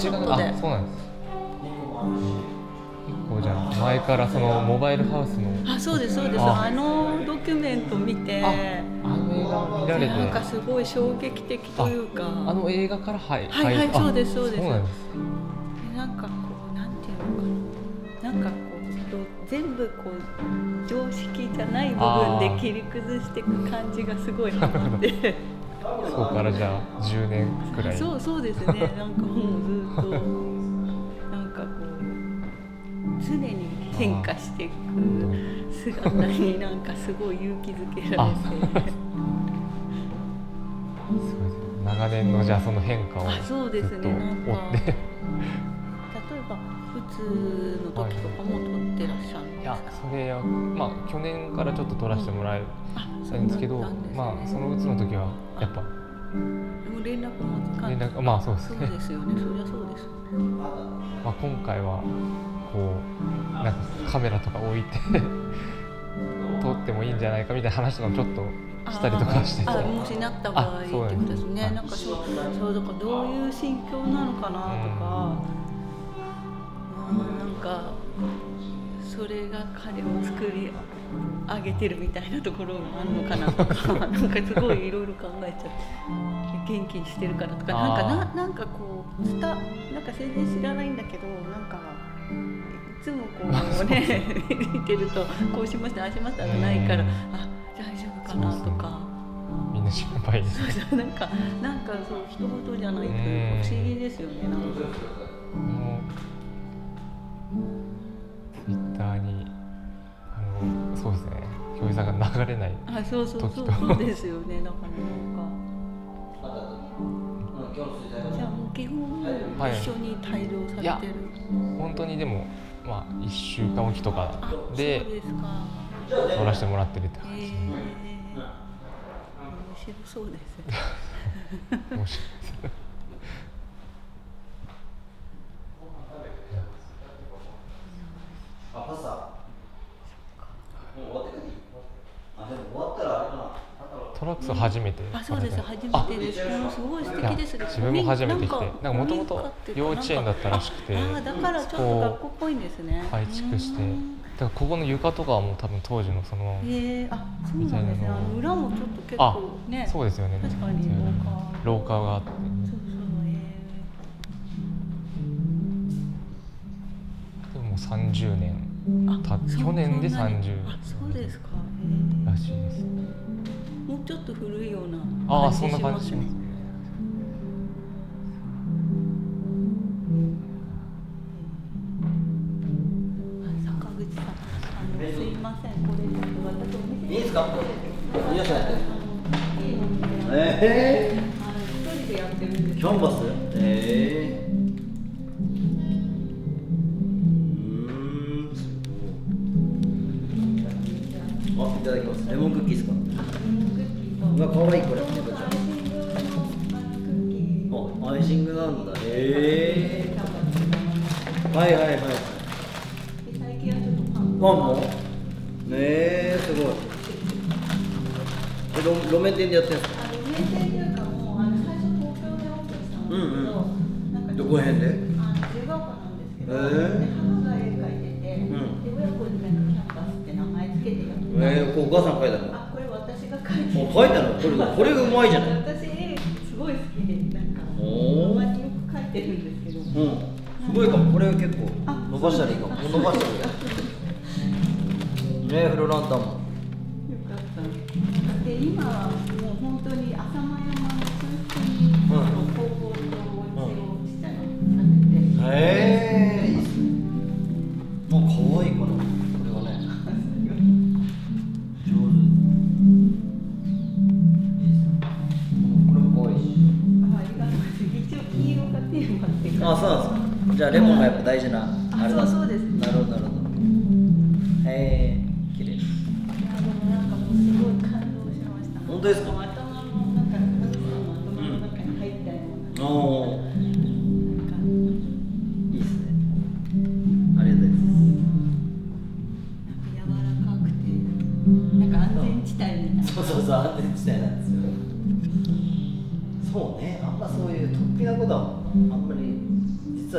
1時間ああ一時間ちょっとであそうなんです。結構じゃあ前からそのモバイルハウスの。あそうですそうです。あ。あのドキュメント見てあの映画見られてなんかすごい衝撃的というか。あの映画からはいはいはいあそうですそうです。そうなんです。でなんかこうなんていうのかな。なんかこうど全部こう常識じゃない部分で切り崩していく感じがすごいハマって。(laughs) そこからじゃあ10年くらい。そうそうですね。なんかもう変化していく姿になんかすごい勇気づけられて。長年のじゃあその変化をそうですずっとねなんか追って例えばうつの時とかも撮ってらっしゃるんですか、それはまあ去年からちょっと撮らせてもらえたんですけど、すねまあそのうつの時はやっぱでも連絡もつかない連絡まあそうですねそうですよねそりゃそうですまあ、今回はこうなんかカメラとか置いて (laughs) 撮ってもいいんじゃないかみたいな話とかもちょっとしたりとかして。てあもしなった場合あってことですね。なんかそうそうだからどういう心境なのかなとか、うん、なんかそれが彼を作り上げてるみたいなところがあるのかなとか。(laughs) なんかすごいいろいろ考えちゃって。元気にしてるからとか。なんかななんかこうスタなんか全然知らないんだけどなんかいつもこうね見て (laughs) るとこうしましたああしましたがないからあ大丈夫かなとか。みんな心配です (laughs) そうそうなんかなんかそう人事じゃないというか不思議ですよねなんか。もうツイッターにあのそうですね。教授さんが流れないあそうそうそう時と。そうですよね。だからなんか。じゃあもう基本はい。一緒に帯同されてる、いや本当にでもまあ1週間おきとかで撮らせてもらってるって感じえ。ー、面白そうですね。面白いです。あパスタ。もう終わってからいいあでも終わったらあれかなトラックス初めてあそうです。初めて。です。もうすごい素敵ですね。自分も初めて来て。ななんかもともと幼稚園だったらしくてあーだからちょっと学校っぽいんですね。改築して。だからここの床とかはもう多分当時のそのへえあそうなんですね。あの裏もちょっと結あ構ね。そうですよね。確かに廊下。があって。でももう30年た去年でそんなに。30あそうですか。らしいですもうちょっと古いようなああ感じします。ね坂口さんあのすいません。これいいですか？え一人でやってるんですキャンバスええあ、いただきます。レモンクッキーですか？うわ、可愛いこれ、猫ちゃん。あ、アイシングなんだ。ええはいはいはいはい。最近はちょっとパンパンも？ねえ、すごい。え、路路面店でやってるんですか？あ路面店というかもうあの最初東京でオープンしたんですけど、なんかどこら辺で？あの自由が丘なんですけど、へーで母が絵描いてて、うんで親子でなんかキャンパスって名前つけてやってたえー、こうお母さん書いたの？あこれ私が描いてお書いたのこれこれが (laughs) うまいじゃない私絵すごい好きでなんかおーたまによく描いてるんですけど、うん。すごいかも。これ結構伸ばしたらいいかも。伸ばしたらいいかも。ね、フロランタンも。よかったで今はもう本当に浅間山の中心に、うんあの工房とお家をちっちゃいの建てて、へえいいっすね。もう可愛いかな。あ、そうなんですか。じゃあレモンがやっぱ大事なあれなんそうそうですなるほどなるほど。へえ綺麗。いやでもなんかもうすごい感動しました。本当ですか？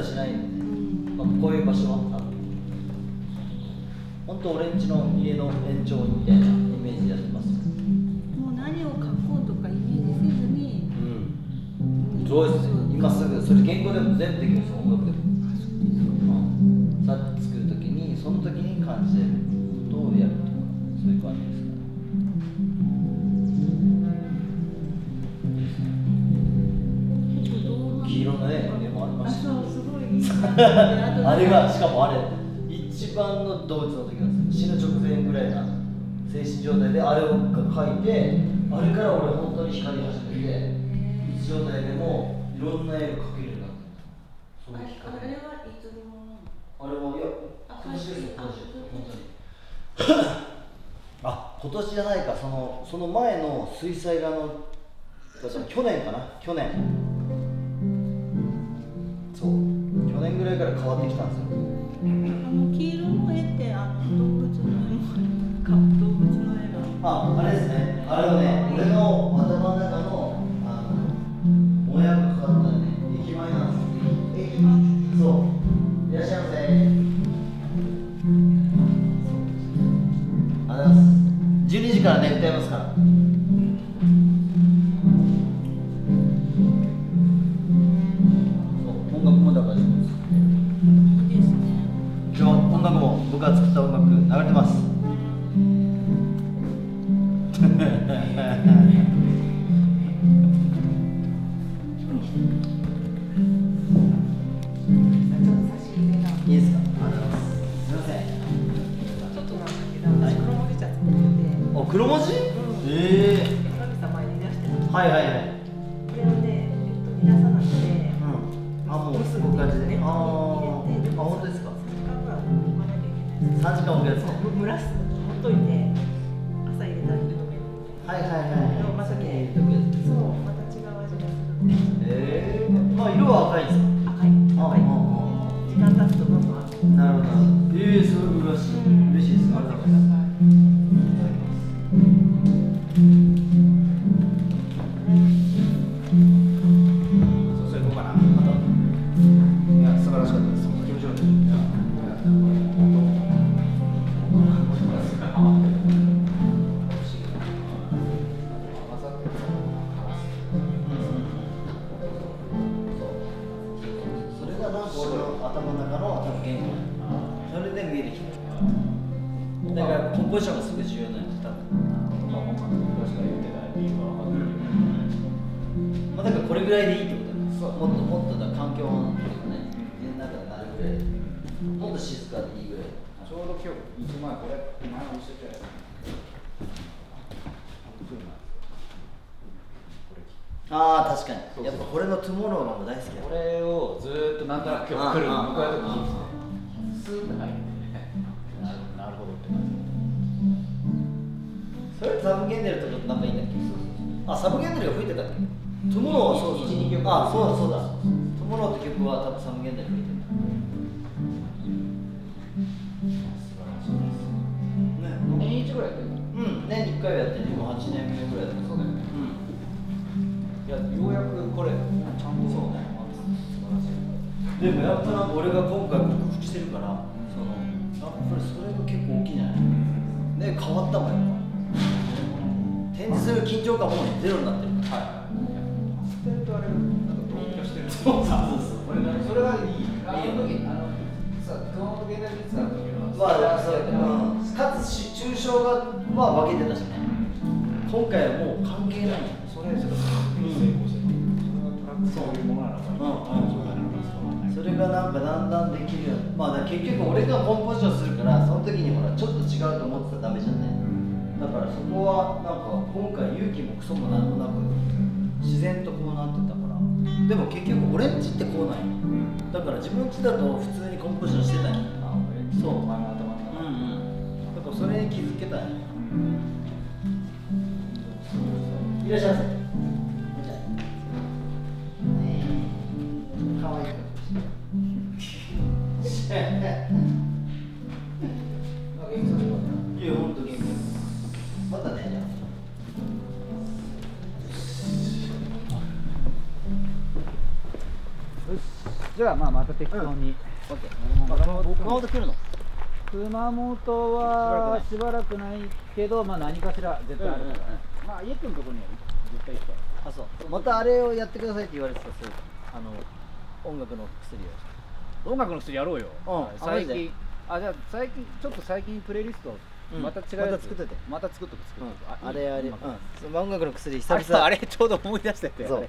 はしない。よね、まあ、こういう場所は多分本当俺んちの家の延長みたいなイメージでやってます。よもう何を書こうとかイメージせずに。うん。そうですね。今すぐそれ言語でも全部できるんですよ音楽でも。うんさっき作るときにその時に感じてるあれがしかもあれ一番の動物の時なんですよ死ぬ直前ぐらいな精神状態であれを描いてあれから俺本当に光り始めてうつ状態でもいろんな絵を描けるようになった。そうあれ光あれはいつあれもいやあ今年ですよ今年あ本当に。あ今年じゃないかそのその前の水彩画の去年かな去年。そう。去年ぐらいから変わってきたんですよ。あの黄色の絵ってあの動物の絵もか動物の絵が。あ、あれですね。あれはね、ブゲンデルとかなんかいいんだっけ？あサブゲンデルが吹いてたっけ？トゥモローはそうそう一二曲。あそうだそうだ。トゥモローって曲は多分サブゲンデル吹いてる何日ぐらいやってるの？うん年に1回はやってる今8年目ぐらいだそうだよね。いやようやくこれちゃんとそうね。素晴らしい。でもやっぱなんか俺が今回克服してるから。そのあこれそれが結構大きいんじゃない？ね変わったもんやっぱ展示する緊張感もゼロになってるはい。ステルとあれなんか同居してる。そうそうそう。これがそれがいい。あの時あのさ熊本芸大美術館の時のまあそうやってまあかつし抽象画は分けてたしね。今回はもう関係ない。それちょっと成功してる。それがトラックそういうものなのかな。それがなんかだんだんできるように。まあ結局俺がコンポジションするからその時にほらちょっと違うと思ってたらダメじゃんねだからそこはなんか今回勇気もクソもなんとなく自然とこうなってたから。でも結局俺んちってこうなんよだから自分ちだと普通にコンポジションしてたんよそう前の頭の中。うん。う。んだからそれに気づけたんよいらっしゃいませ。いや、本当に。またね。じゃあ。じゃあまあまた適当に、うん、熊本来るの？熊本はしばらくないけどまあ何かしら絶対あるから、ね、うん。うん、まあ家くんとこには絶対行くかいあそう。またあれをやってくださいって言われてたそうあの音楽の薬を。音楽の薬やろうよ、うん、最近あじゃあ最近ちょっと最近プレイリストまた違うやつ。また作ってて。また作っとく作っとく、あれあれ、うん。音楽の、薬久あ々。れあれちょうど思い出してて。そう。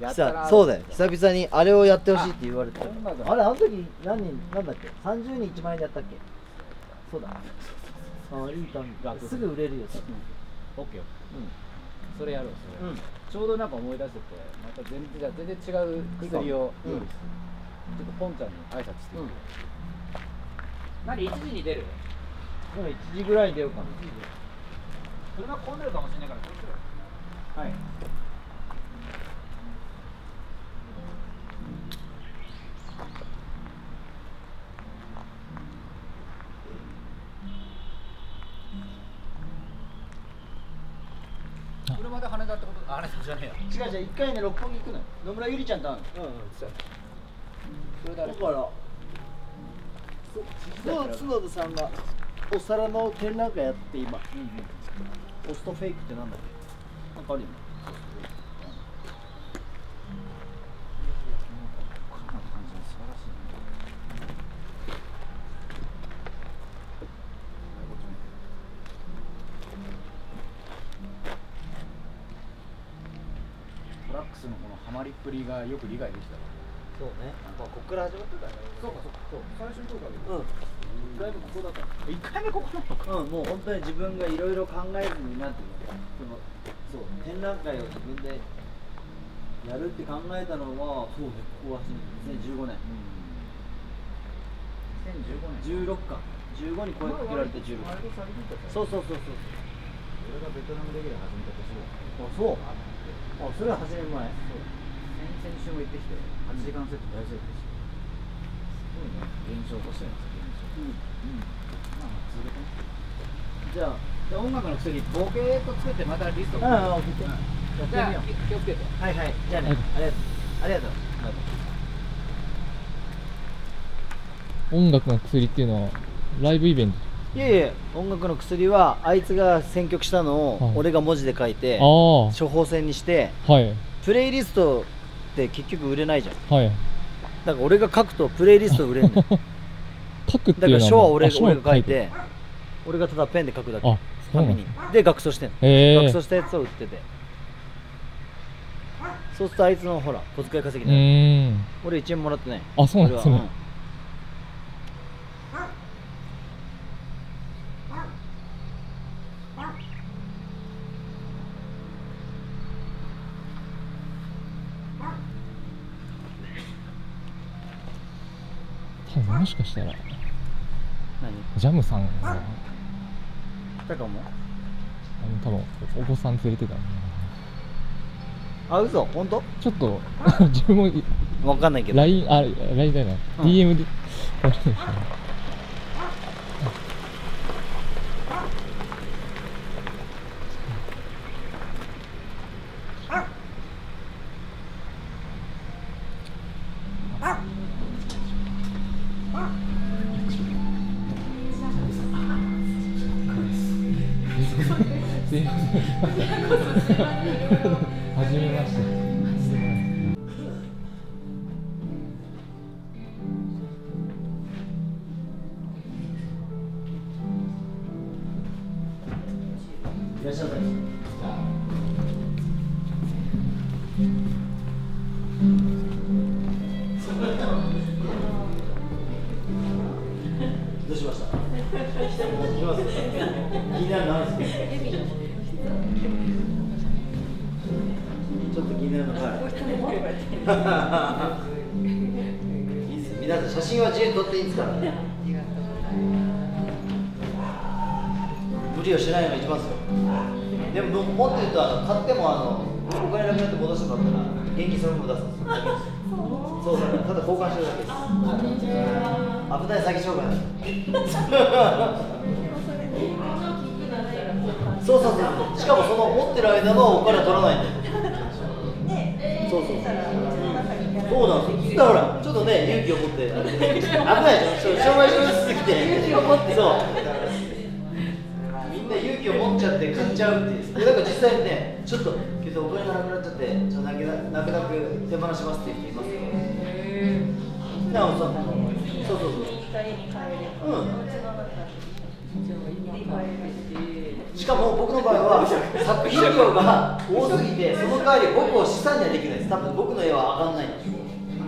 やったそうだよ。久々にあれをやってほしいって言われて。あれあの時何人なんだっけ？30人1万円でやったっけ？そうだ。あいい感じ。すぐ売れるよ。多分オッケーうん。それやろうそれ、うん。ちょうどなんか思い出しててまた全然全然違う薬をう。ん。ちょっとポンちゃんに挨拶してみて、何1時に出る？でも1時ぐらいに出ようかな車混んでるかもしれないから気をつけろはい車で羽田ってことあれじゃねえや。違う違う1回ね六本木行くのよ。野村ゆりちゃんと会うのうんうんそうそれだからそ角田さんがお皿の展覧会やって今、ポストフェイクってなんだっけ？なんかあるよね。トラックスのこのハマりっぷりがよく理解できたわそうね。まあこっから始まったからね。そうかそうかそう最初にそうか。うん1回目ここだから。1回目ここなのかうんもう本当に自分がいろいろ考えずになんていうのそのそう展覧会を自分でやるって考えたのはそうねここは初めて2015年。2015年16か。15に声かけられて16割と最近だったそうそうそうそう。俺がベトナムレギュラー始めた年あそう。あそれは初め前。先々週も行ってきて8時間セット大成功してすごいね。現象としてまあまあ続けてね。じゃあじゃあ音楽の薬ボケーっと作ってまたリストああ送って。じゃあ気をつけて。はいはい。じゃあねありがとう。ありがとう。音楽の薬っていうのはライブイベント？いやいや音楽の薬はあいつが選曲したのをはい。俺が文字で書いて処方箋にしてはい。プレイリストって結局売れないじゃん。はい。だから俺が書くとプレイリスト売れんのよ (laughs) 書くってだからいうのは書は俺あ書俺が書いてて。俺がただペンで書くだけ。紙に。で学装してんの、へー学装したやつを売ってて。そうするとあいつのほら小遣い稼ぎうになる。俺1円もらってない。あそうなん俺はそうなん。多分もしかしたら何？ジャムさんが来たかもあの多分お子さん連れてた。あ嘘？本当？ちょっと (laughs) 自分もわかんないけど。LINE あ LINE じゃない、うん。DM でその持ってる間のお金は取らないんだよそう。そうそうそう。なんですよだからほらちょっとね勇気を持ってあれで危ないでしょ商売上手すぎて勇気を持ってそう。みんな勇気を持っちゃって買っちゃうっていう。でだから実際にねちょっとけどお金がなくなっちゃってちょっと泣けな泣く泣く手放しますっていう人いますよなおさんそうそうそううんかも僕の場合は作品量が多すぎてその代わり僕を資産にはできないです多分僕の絵は上がんないんです。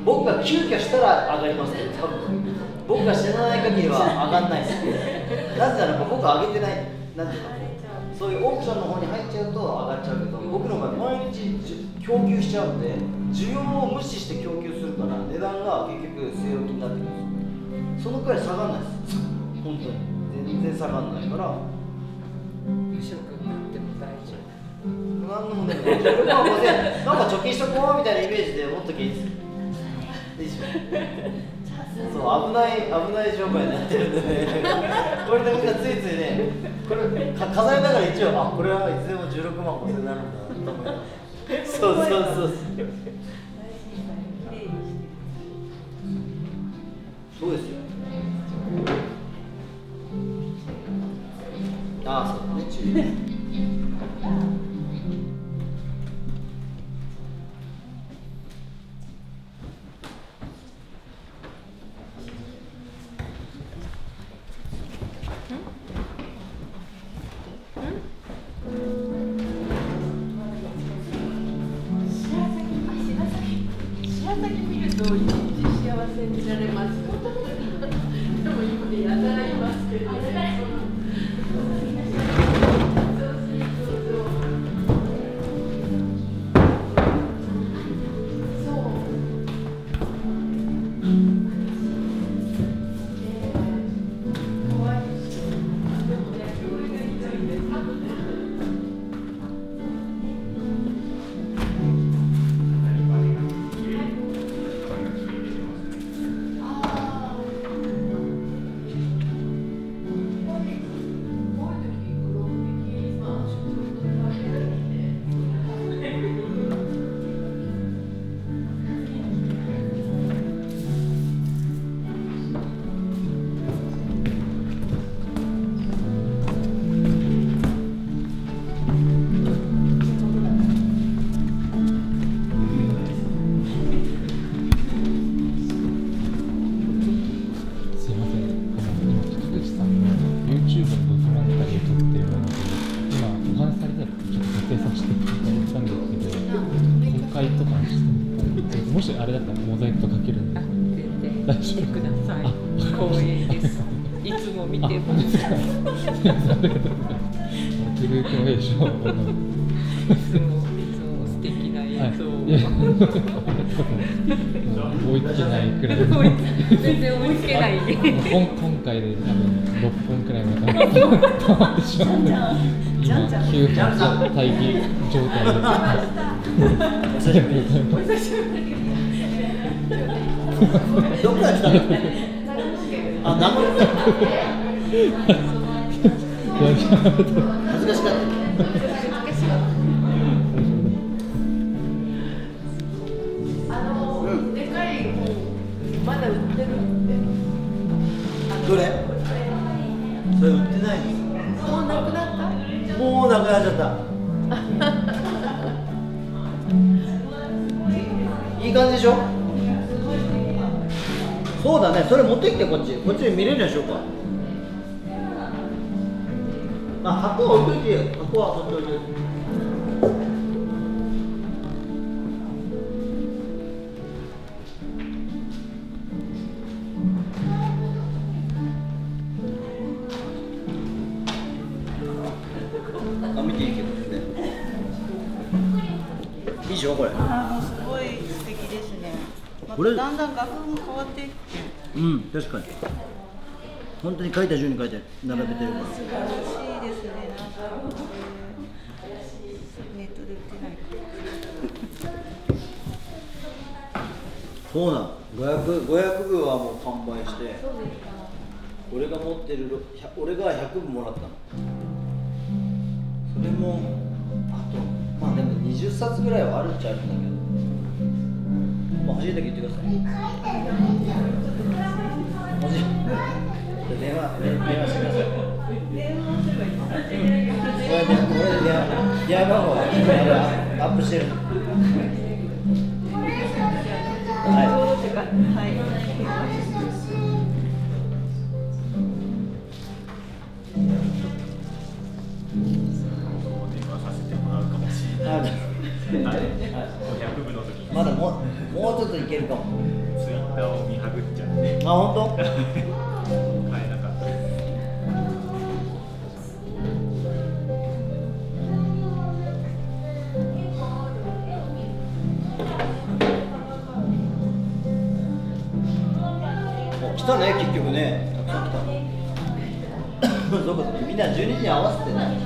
僕が急遽したら上がりますけど多分僕が死なない限りは上がんないです。なぜならば僕は上げてないなんていうかそういうオークションの方に入っちゃうと上がっちゃうけど僕の場合毎日供給しちゃうんで需要を無視して供給するから値段が結局据え置きになってくるんですそのくらい下がんないです本当に。全然下がんないから無職になっても大丈夫なんでもね、16万5000円、なんか貯金しとこうみたいなイメージで持っときゃいいですよ。いいでしょ。そう、危ない、危ない商売になってるんでね。これでみんなついついね、これ、か数えながら一応、あ、これはいつでも16万5000円になるんだと思います。そうそうそうそう。そうですよ。ああ、そまで止まってしまって今急発待機状態でお久しぶりですお久しぶりどこから来たあ、名古屋それ持ってきてこっち。こっちで見れるでしょうか。あ箱は置いといてよ。箱は取っておいて確かに。本当に書いた順に書いて並べてるから。素晴らしいですね。なんかネットで売ってない。そうなん500 500部はもう完売して俺が持ってる俺が100部もらったの。それもあとまあでも20冊ぐらいはあるっちゃあるんだけど。もう欲しい時言ってください欲しい電話電電話してくださいこれでこれで電話電話番号アップしてる。はい。500部の時に。まだもうもうちょっといけるかも。あ本当？買えなか。来たね結局ね。たくさん来たどこだみんな12時に合わせてね。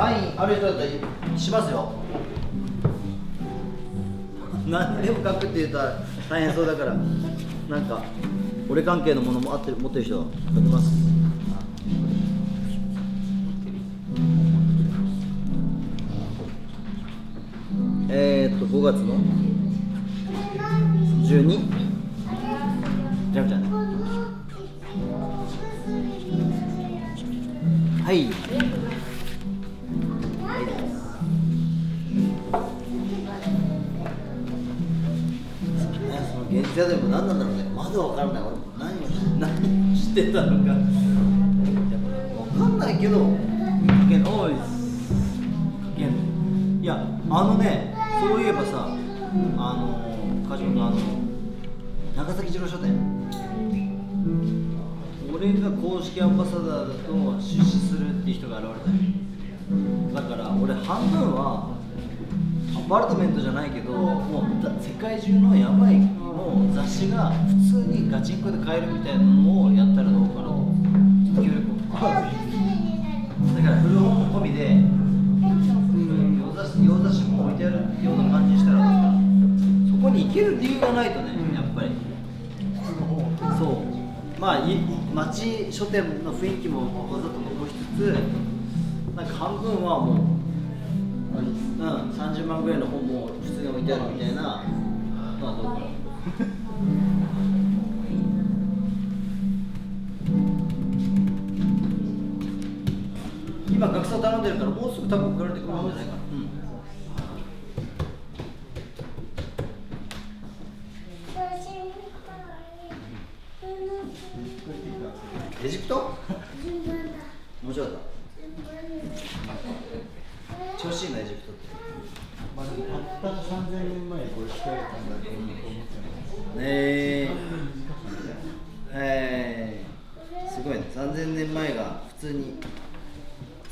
サインある人だったらしますよ。何でも書くって言ったら大変そうだから。なんか俺関係のものもあってる持ってる人は書きます。何なんだろうね。まだ分からない。俺も何を (laughs) 何をしてたのか。分かんないけどけんおい。けんいやあのねそういえばさあの梶本あの長崎二郎書店。俺が公式アンバサダーだと出資するっていう人が現れた。だから俺半分ガチンコで買えるみたいなのをやったらどうかな協力をだから古本も込みで洋雑誌も置いてあるような感じにしたらどうかなそこに行ける理由がないとねやっぱり。そう。まあい町書店の雰囲気もわざと残しつつなんか半分はもううん、30万ぐらいの本も普通に置いてあるみたいなのはどうかんでるからもうすぐ多分送られてくるんじゃないかな、うん。エジプト面白かった調子いいなエジプトってまあでもたったの3000年前にこれ作られたん。だと思ってえー、えー、すごいね3000年前が普通に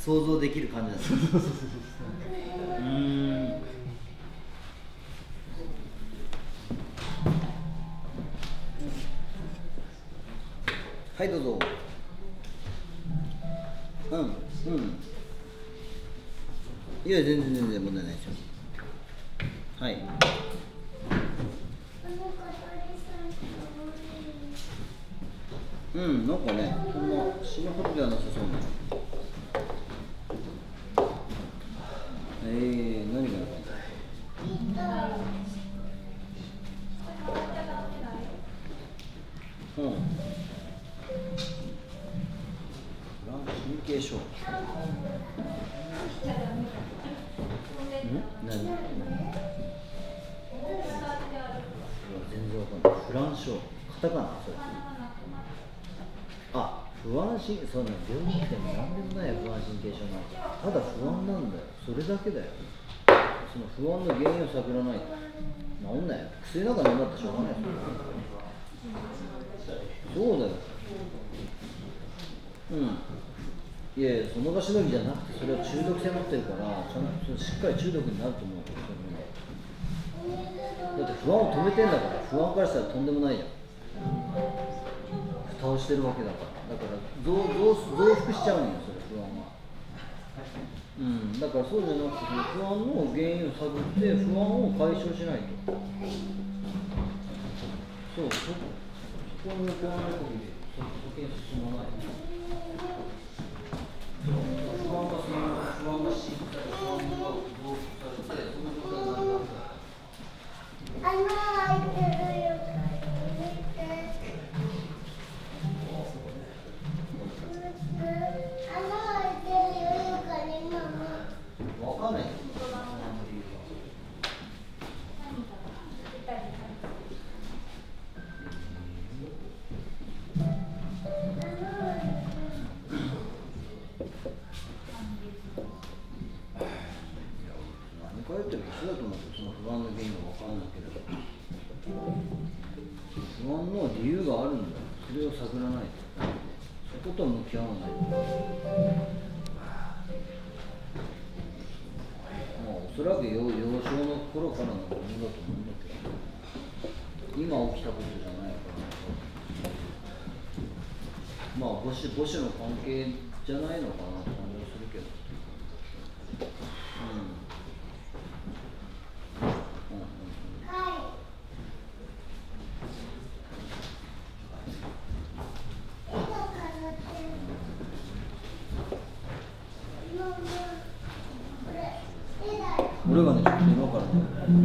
想像できる感じなんですうん。はいどうぞ。うんうん。いや全然全然問題ないですよ。はい。うん、なんかね、そんな死ぬほどではなさそうね。えー、何があるうん。フラン神経症。ん何全然わかんない。フラン症。カタカナ？それ。あ、不安神そうなの病院って何でもない不安神経症なんかただ不安なんだよ。それだけだよ。その不安の原因を探らないと。治んないよ。薬なんか飲んだってしょうがないそうだよ。うん。いやいやその場しのぎじゃなくてそれは中毒性持ってるからちゃんとしっかり中毒になると思うだって不安を止めてんだから不安からしたらとんでもないじゃん。蓋をしてるわけだから。だから増増増幅しちゃうんよそれ不安はうんだからそうじゃなくて不安の原因を探って不安を解消しないとそうそそこに向かわない限りそそこに進まない不安がその不安が進化不安が増幅されてその状態になるわけだわ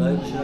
ね、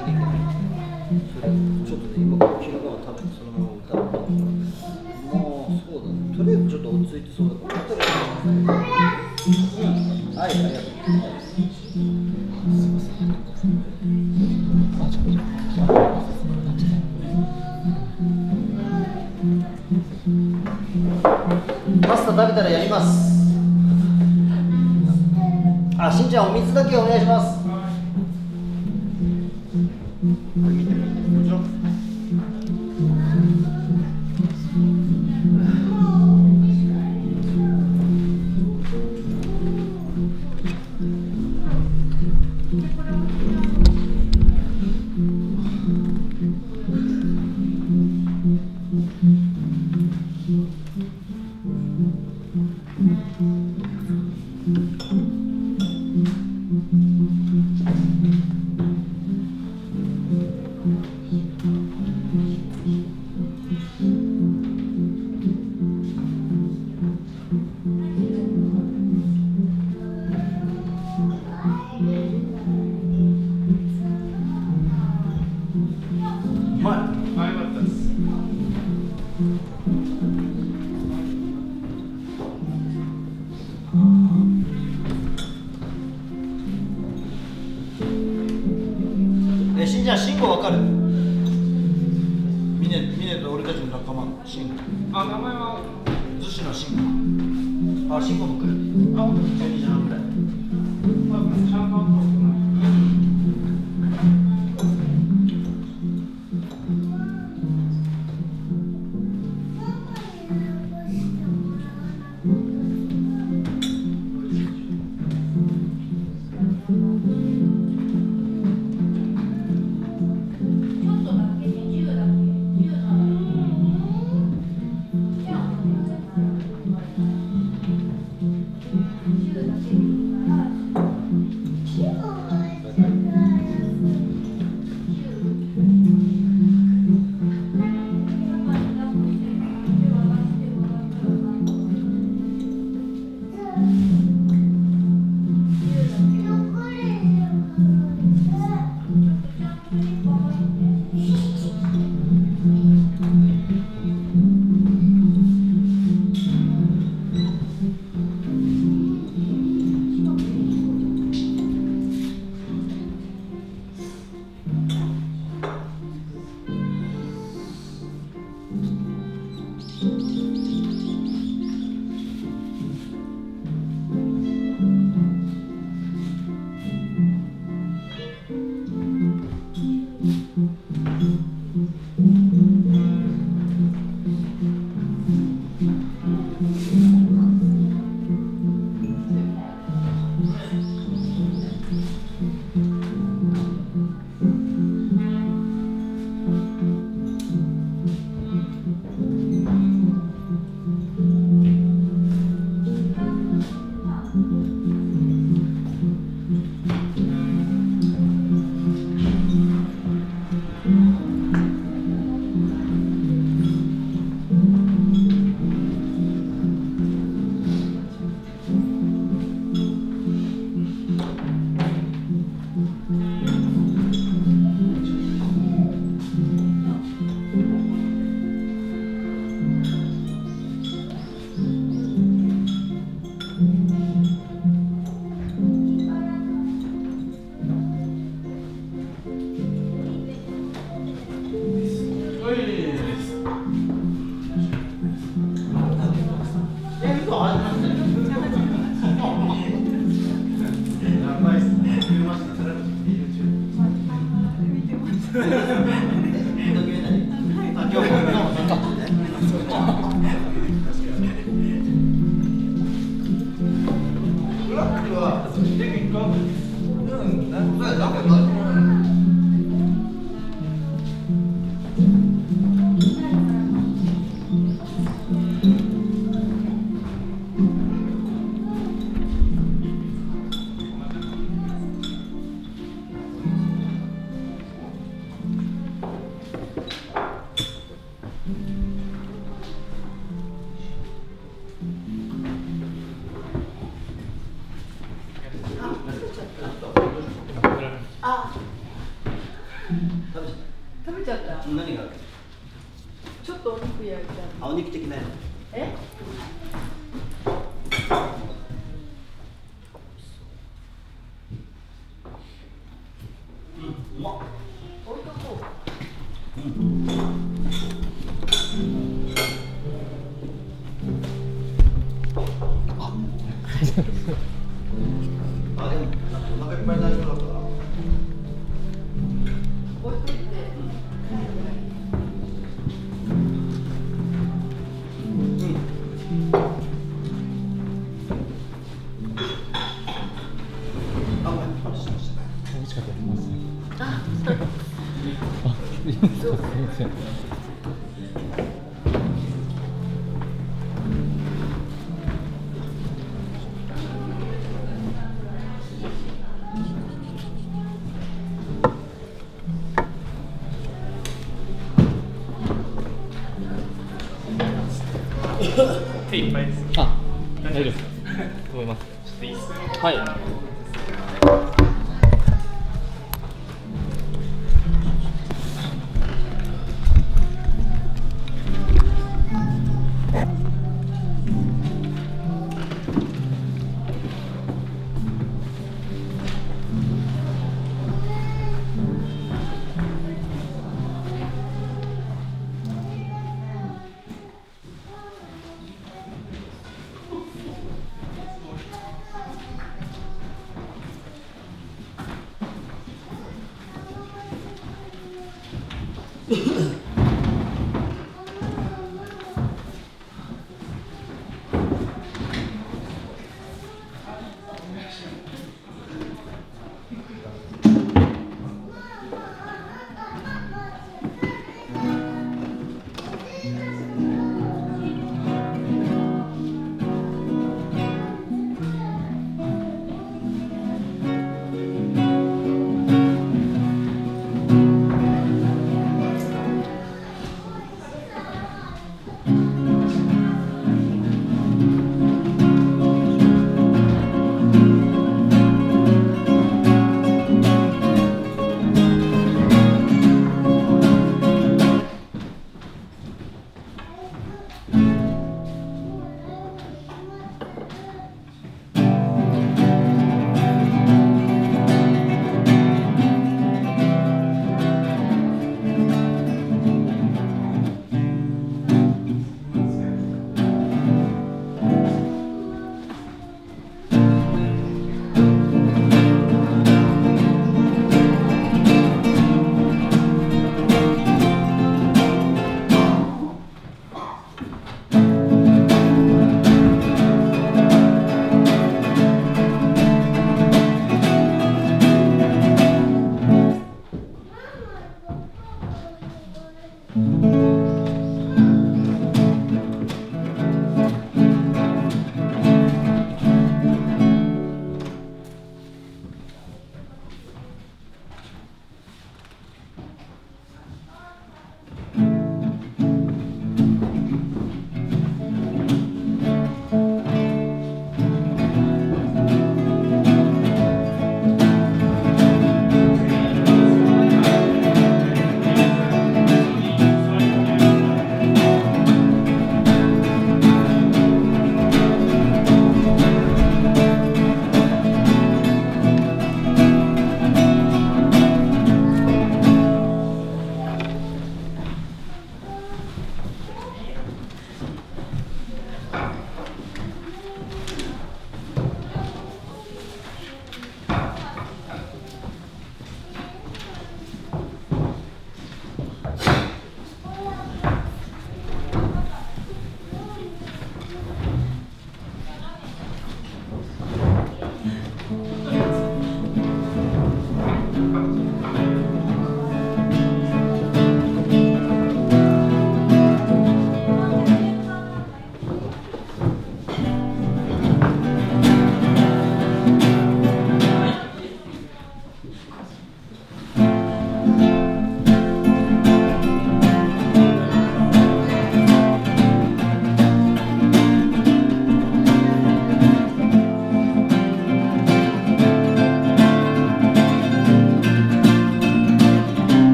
はい。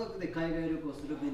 族で海外旅行スルベ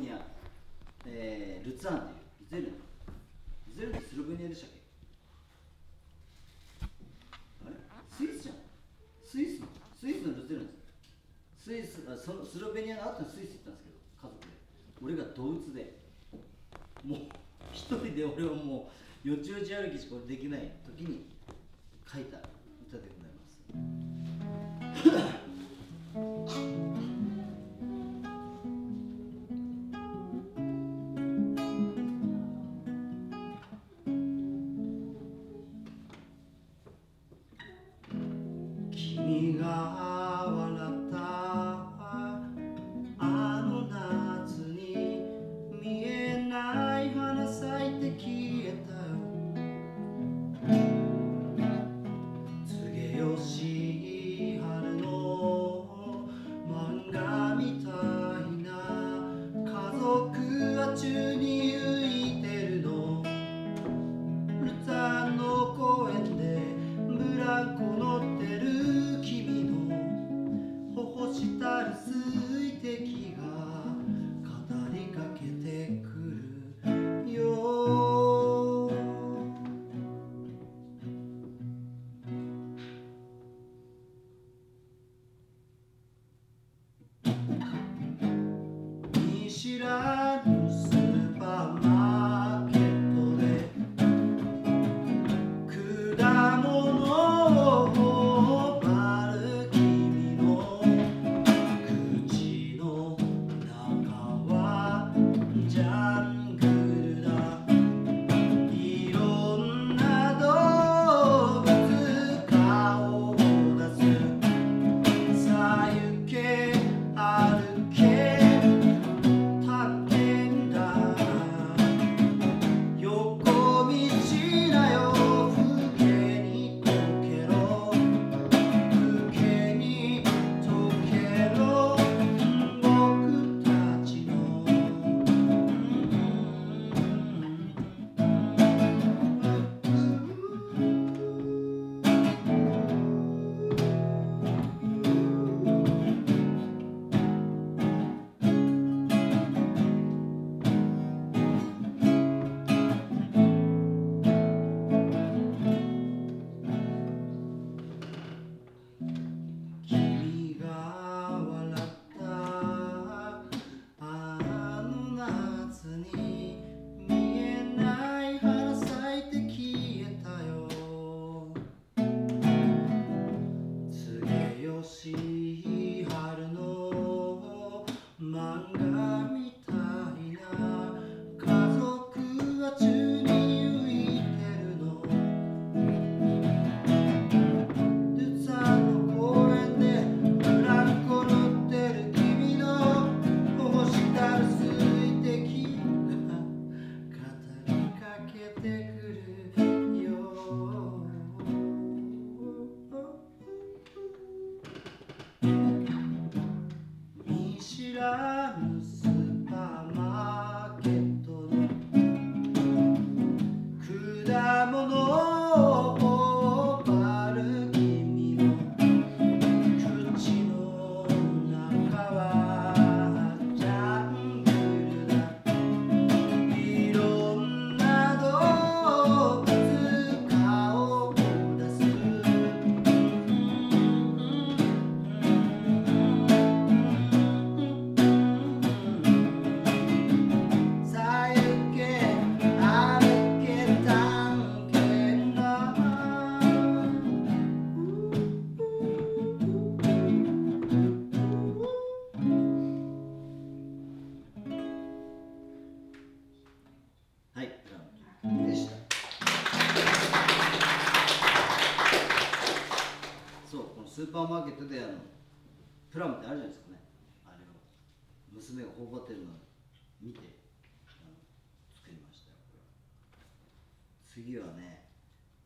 はね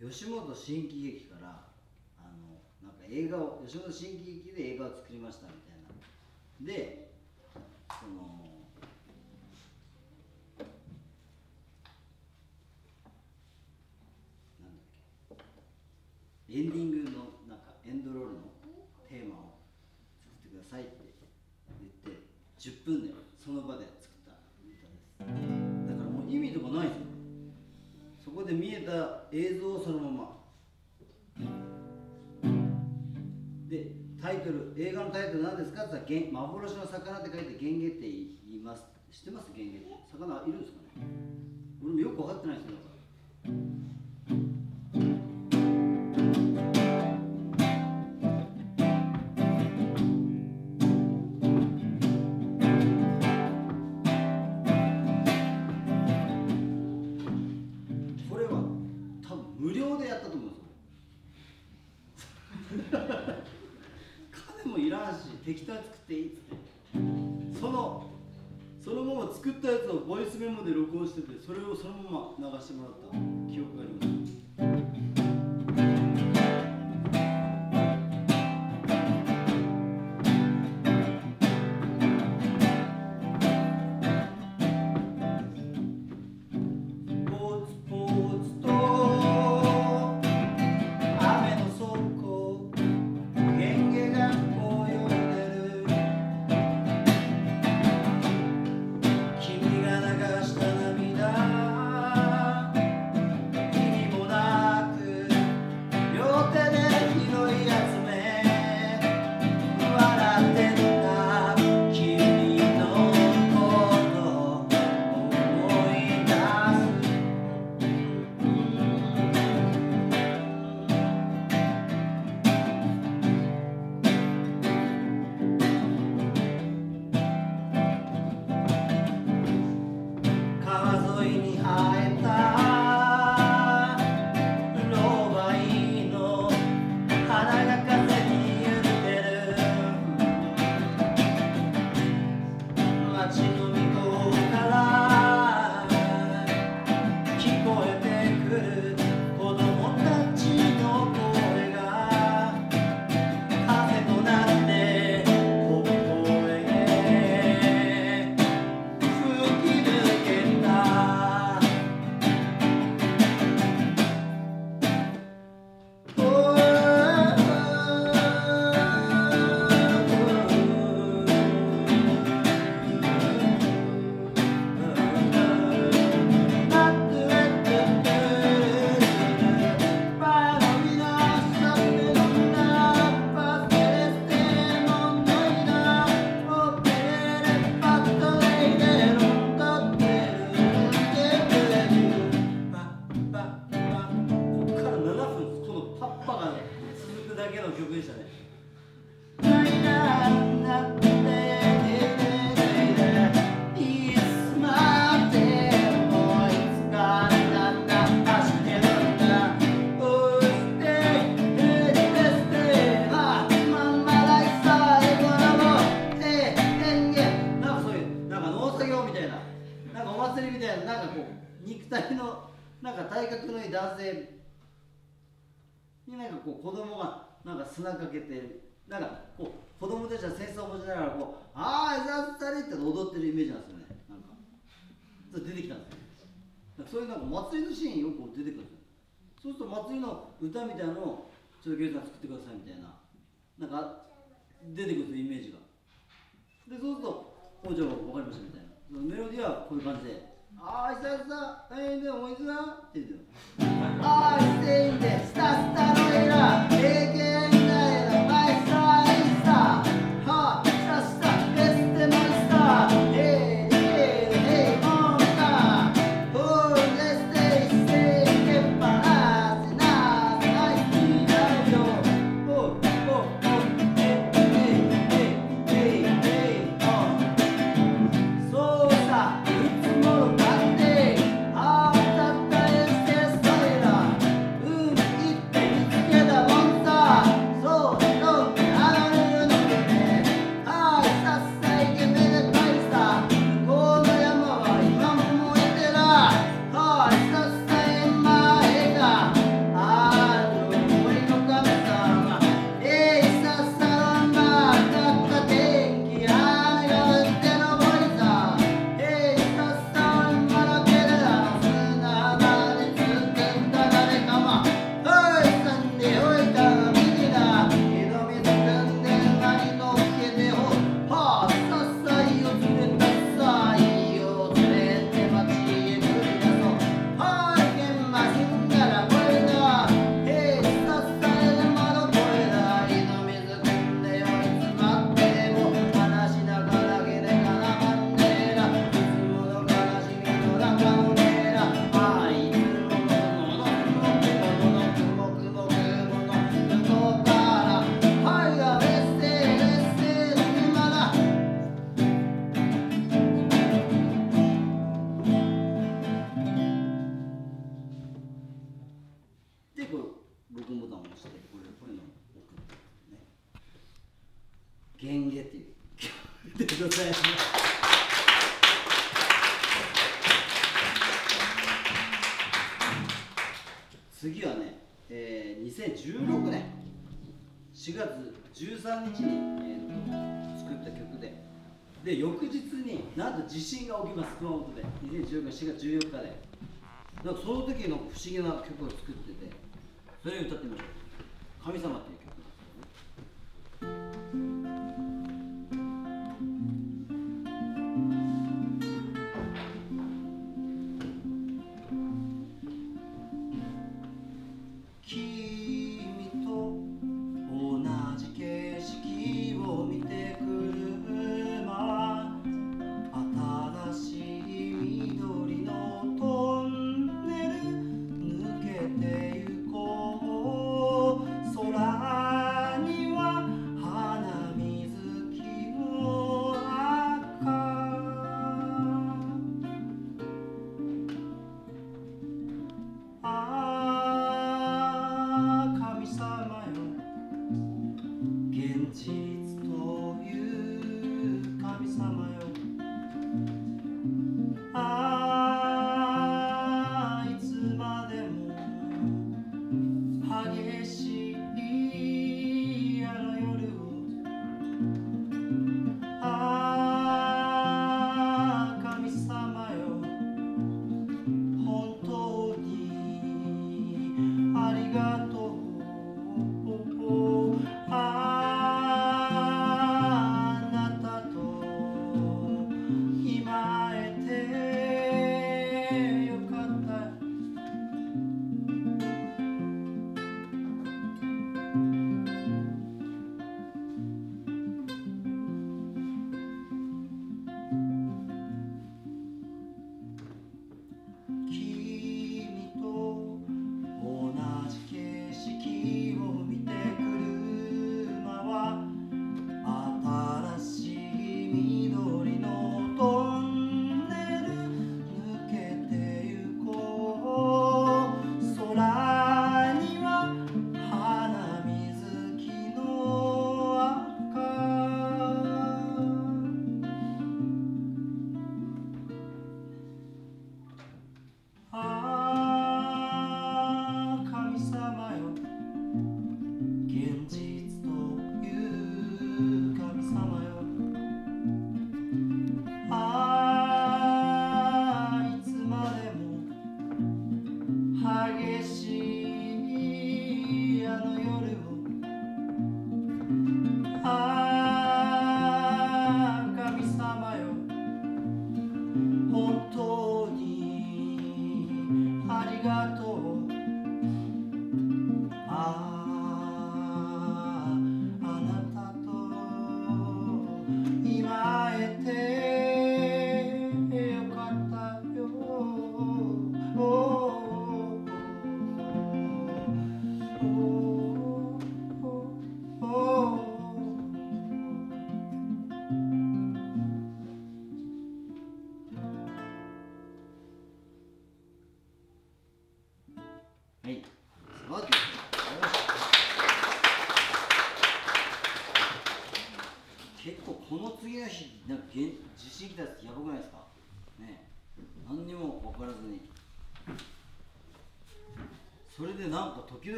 吉本新喜劇からあのなんか映画を吉本新喜劇で映画を作りましたみたいな。でそのなんだっけエンディングのなんかエンドロールのテーマを作ってくださいって言って10分でその場で。で見えた映像をそのまま。でタイトル映画のタイトル何ですか？って言ったら幻の魚って書いてゲンゲって言います。知ってます？ゲンゲって。魚いるんですかね？俺もよく分かってないですよ。だから作ったやつをボイスメモで録音しててそれをそのまま流してもらった記憶があります。そういうなんか祭りのシーンよく出てくるそうすると祭りの歌みたいなのをちょっとゲイさん作ってくださいみたいな。なんか出てくるイメージが。でそうすると「おじゃあ分かりました」みたいな。メロディーはこういう感じで「あーいささえーでもいつだ?」って言うんですよ「あーいせいでスタスタのエラ経験だよマイスターイスター13日に、えー、作った曲でで翌日になんと地震が起きます。熊本で。2014年4月14日で。だからその時の不思議な曲を作っててそれを歌ってみましょう「神様」っていう曲なんですよね。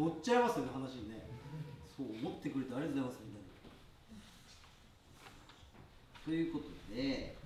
乗っちゃいますよね話にねそう思ってくれてありがとうございますみたいなということで。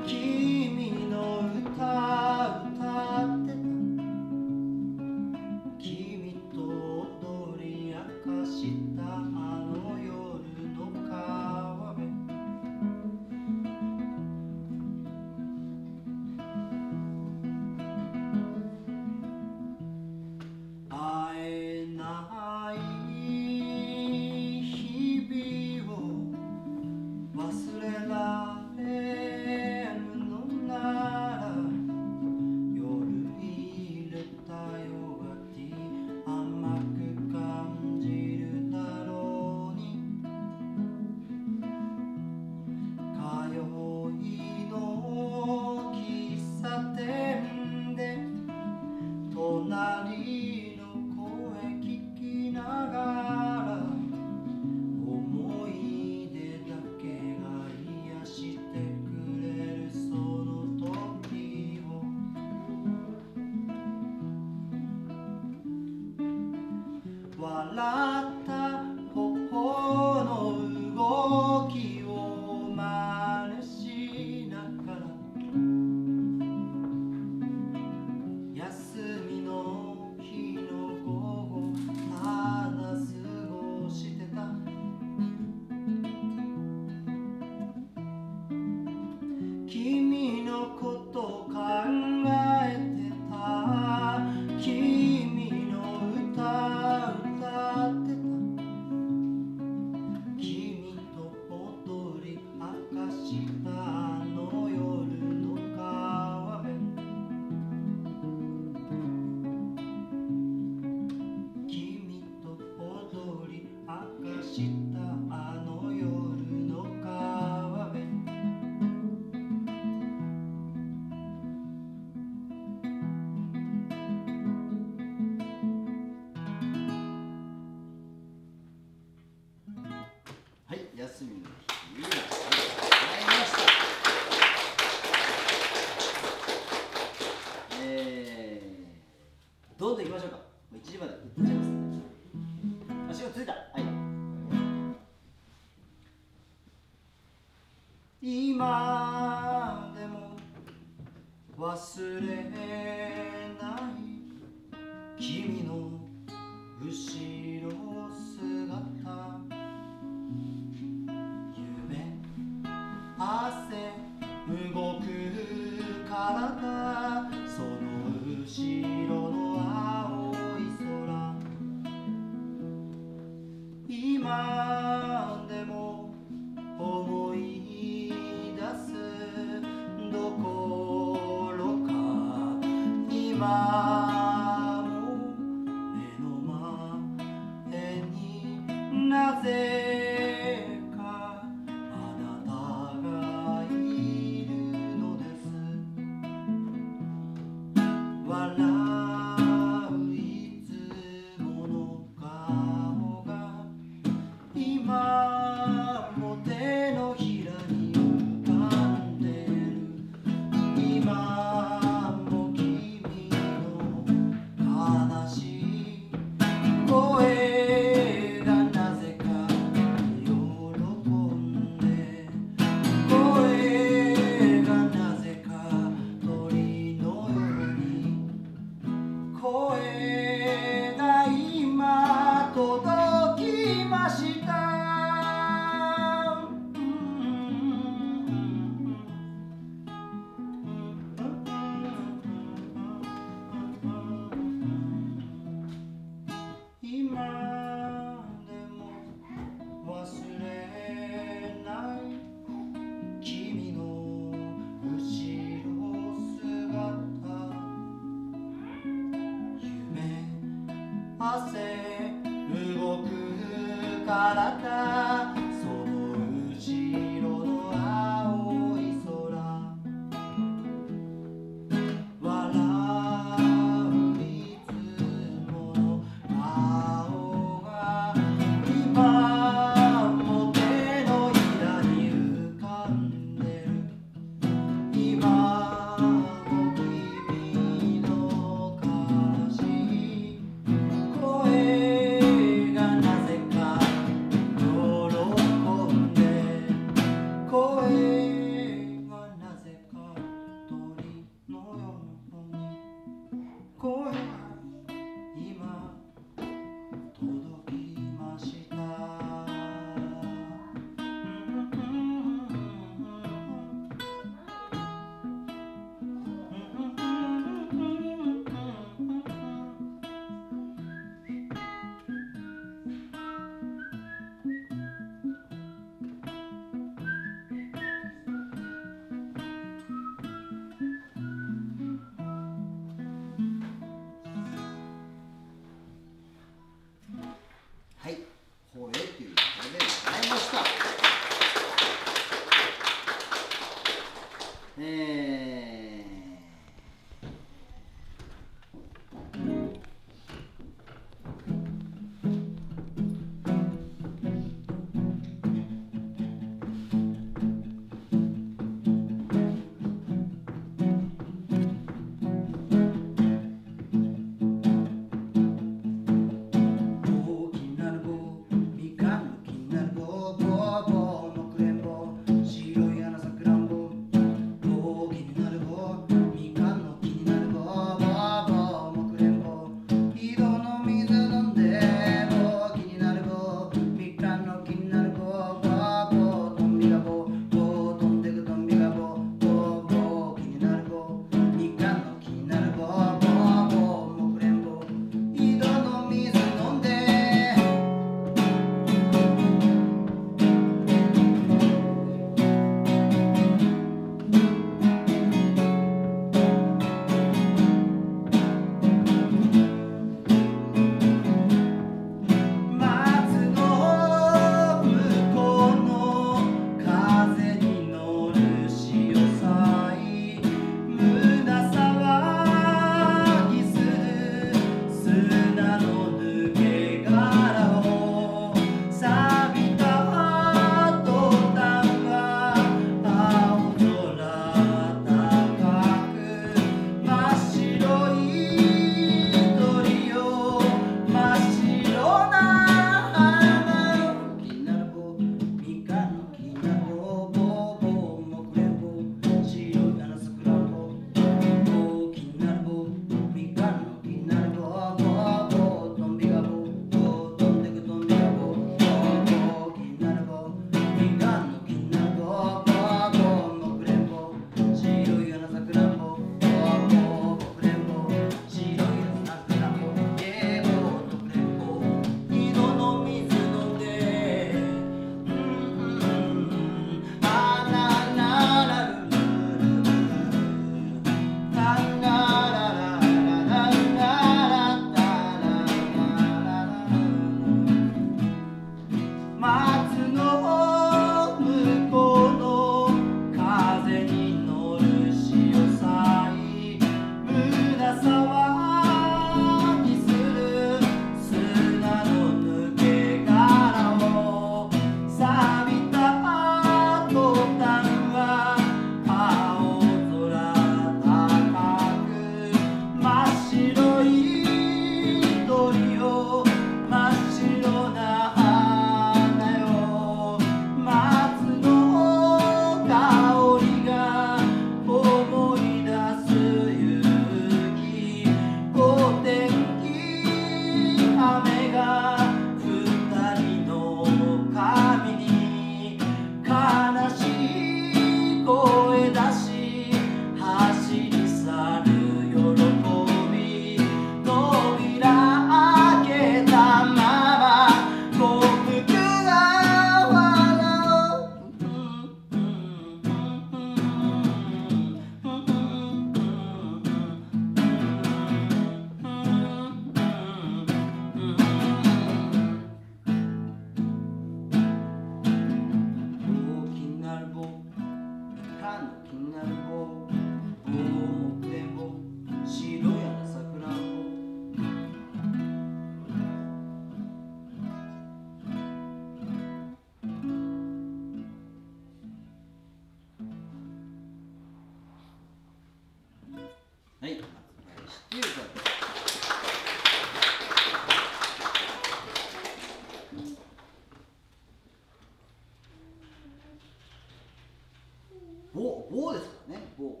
棒棒ですからね棒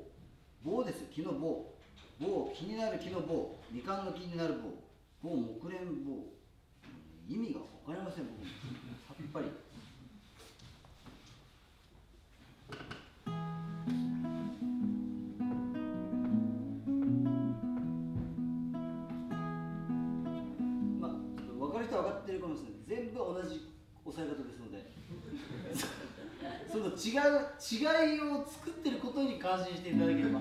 棒です木の棒棒気になる木の棒みかんの気になる棒棒木蓮棒意味が分かりません僕さっぱり。違う違いを作ってることに感心していただければ。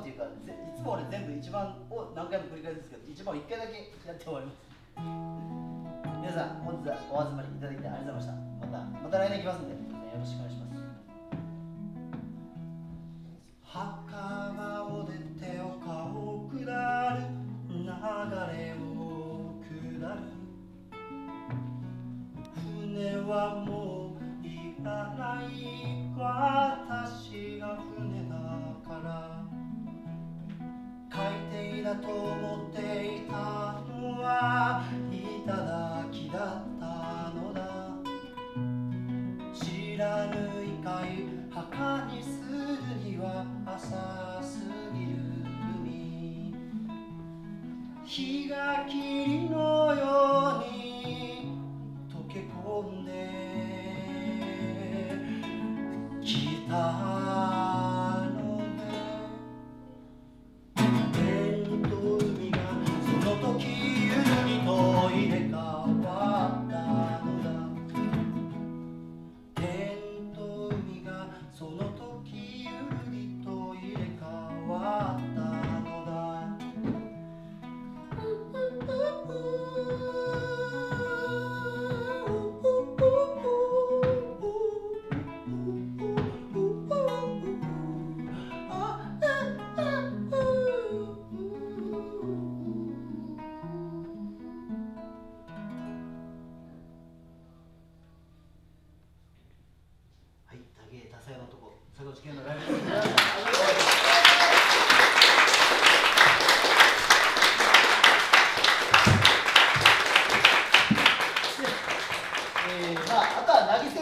っていうかいつも俺全部1番を何回も繰り返すんですけど1番を1回だけやって終わります。(laughs) 皆さん本日はお集まりいただきありがとうございました。またまた来年来ますんでよろしくお願いします。袴を出て丘を下る流れを下る。船はもういらない。私が船だから。海底だと思っていたのは頂きだったのだ。知らぬ異界墓にするには浅すぎる海。日が霧のように溶け込んできた。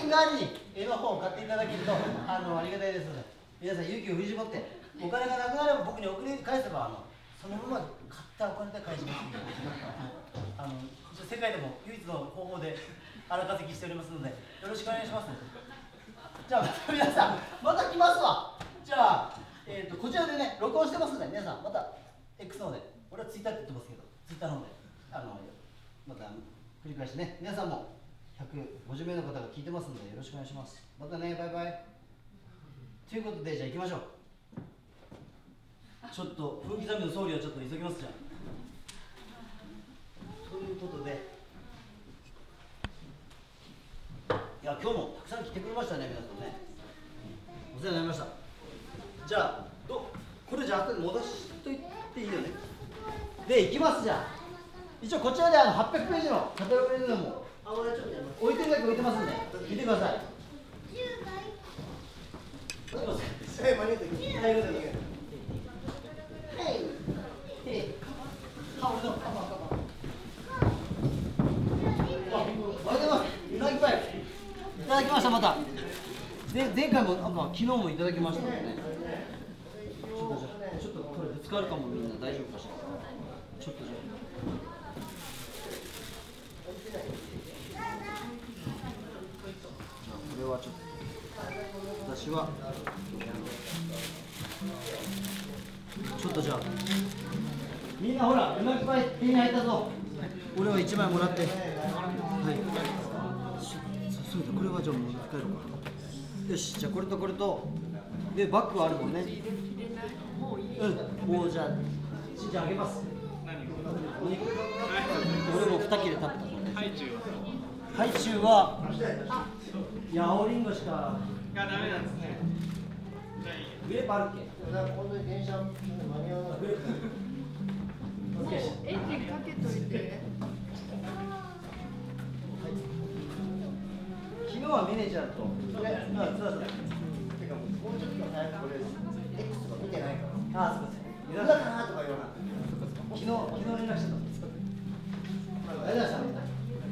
に絵の本を買っていただけるとあのありがたいです。ので皆さん勇気を振り絞ってお金がなくなれば僕に送り返せばあのそのまま買ったお金で返します。あの世界でも唯一の方法で荒稼ぎしておりますのでよろしくお願いします。じゃあまた皆さんまた来ますわ。じゃあ、えーと、とこちらでね録音してますので皆さんまた X の方で。俺は Twitter って言ってますけど Twitter の方で。あのまた繰り返してね皆さんも150名の方が聞いてますのでよろしくお願いします。またねバイバイ。ということでじゃあ行きましょう。ちょっと分刻みの総理はちょっと急ぎますじゃあ。ということで。いや今日もたくさん来てくれましたね皆さんね。お世話になりました。じゃあどこれじゃあ後で戻しといていいよね。で行きますじゃあ。一応こちらであの800ページのカタログでも置いてるだけ置いてますんで。見てください。はい、間に合った。はい、はい。顔の、顔の、顔の。おはようござい。ただきました、また。で、前回も、あ、まあ、昨日もい。ただきましたのでね。ちょっと、じゃ、ちょっと、これぶつかるかも、みんな、大丈夫かしら。ちょっと、じゃあ。これはちょっと。私は。ちょっとじゃあ。みんなほら、うまくパイ手に入ったぞ。俺は一枚もらって。はい。そそうだ、これはじゃあ持って帰ろうか。よし、じゃあこれとこれと。で、バッグはあるもんね。うん、もうじゃあ、しんちゃんあげます。俺も二切れ食べたので。ハイチュウはハイチュウは、いや、青リンゴしか。がダメなんですねグレープあるっけ本当に電車間に合わない。エンジンかけといて。昨日はミネちゃんと。ね、あ、そうそう。てかもうちょっと早くこれ X とか見てないから。あ、すみません。無駄だなとか言わない。昨日、昨日連絡してた。ありがとうございました。お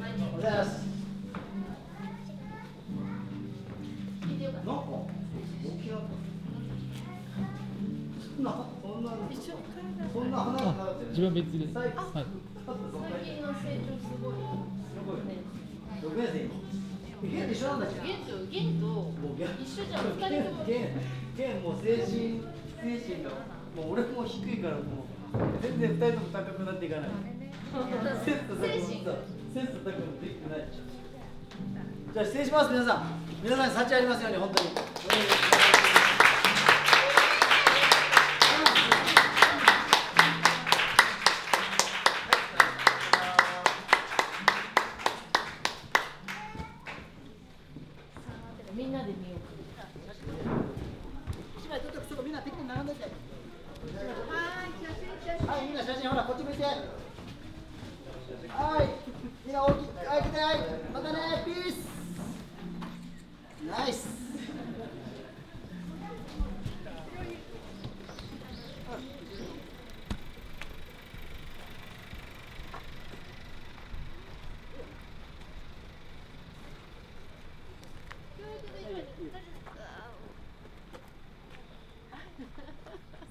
はようございます。か、大きな。そんな、そんな。そんな話にな。自分別で最はい最近の成長すごい。六年生今。ゲンと一緒なんだっけゲンとゲンと一緒じゃん。二人とも。ゲン、ゲンもう精神、精神が、もう俺も低いからもう全然二人とも高くなっていかない。セット高く精神さ、セット高くできてない。じゃじゃあ失礼します皆さん。皆さん幸ありますように本当に。みんなで見よう一枚撮っておくちょっとみんな適当に並んでて。はい、写真写真。はい、みんな写真ほらこっち向いて。はい、みんな大きく、はい、来て、はい、またね、ピース。ナイス。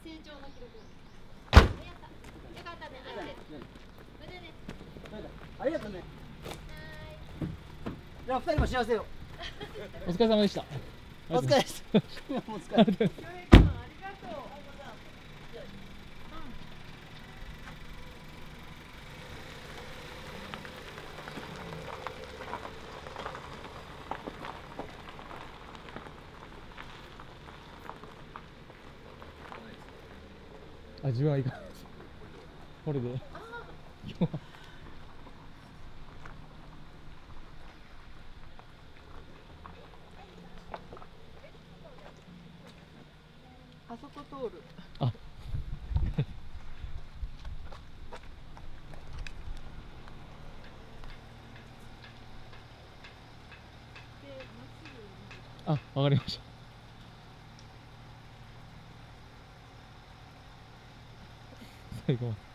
成長の記録。やった。よかったね。あれ。それでね。ありがとうね。じゃあ、二人も幸せよ。お疲れ様でした。お疲れです。お疲れ。味わいがこれで今日はあそこ通る。ああわかりました。(laughs) 最後まで。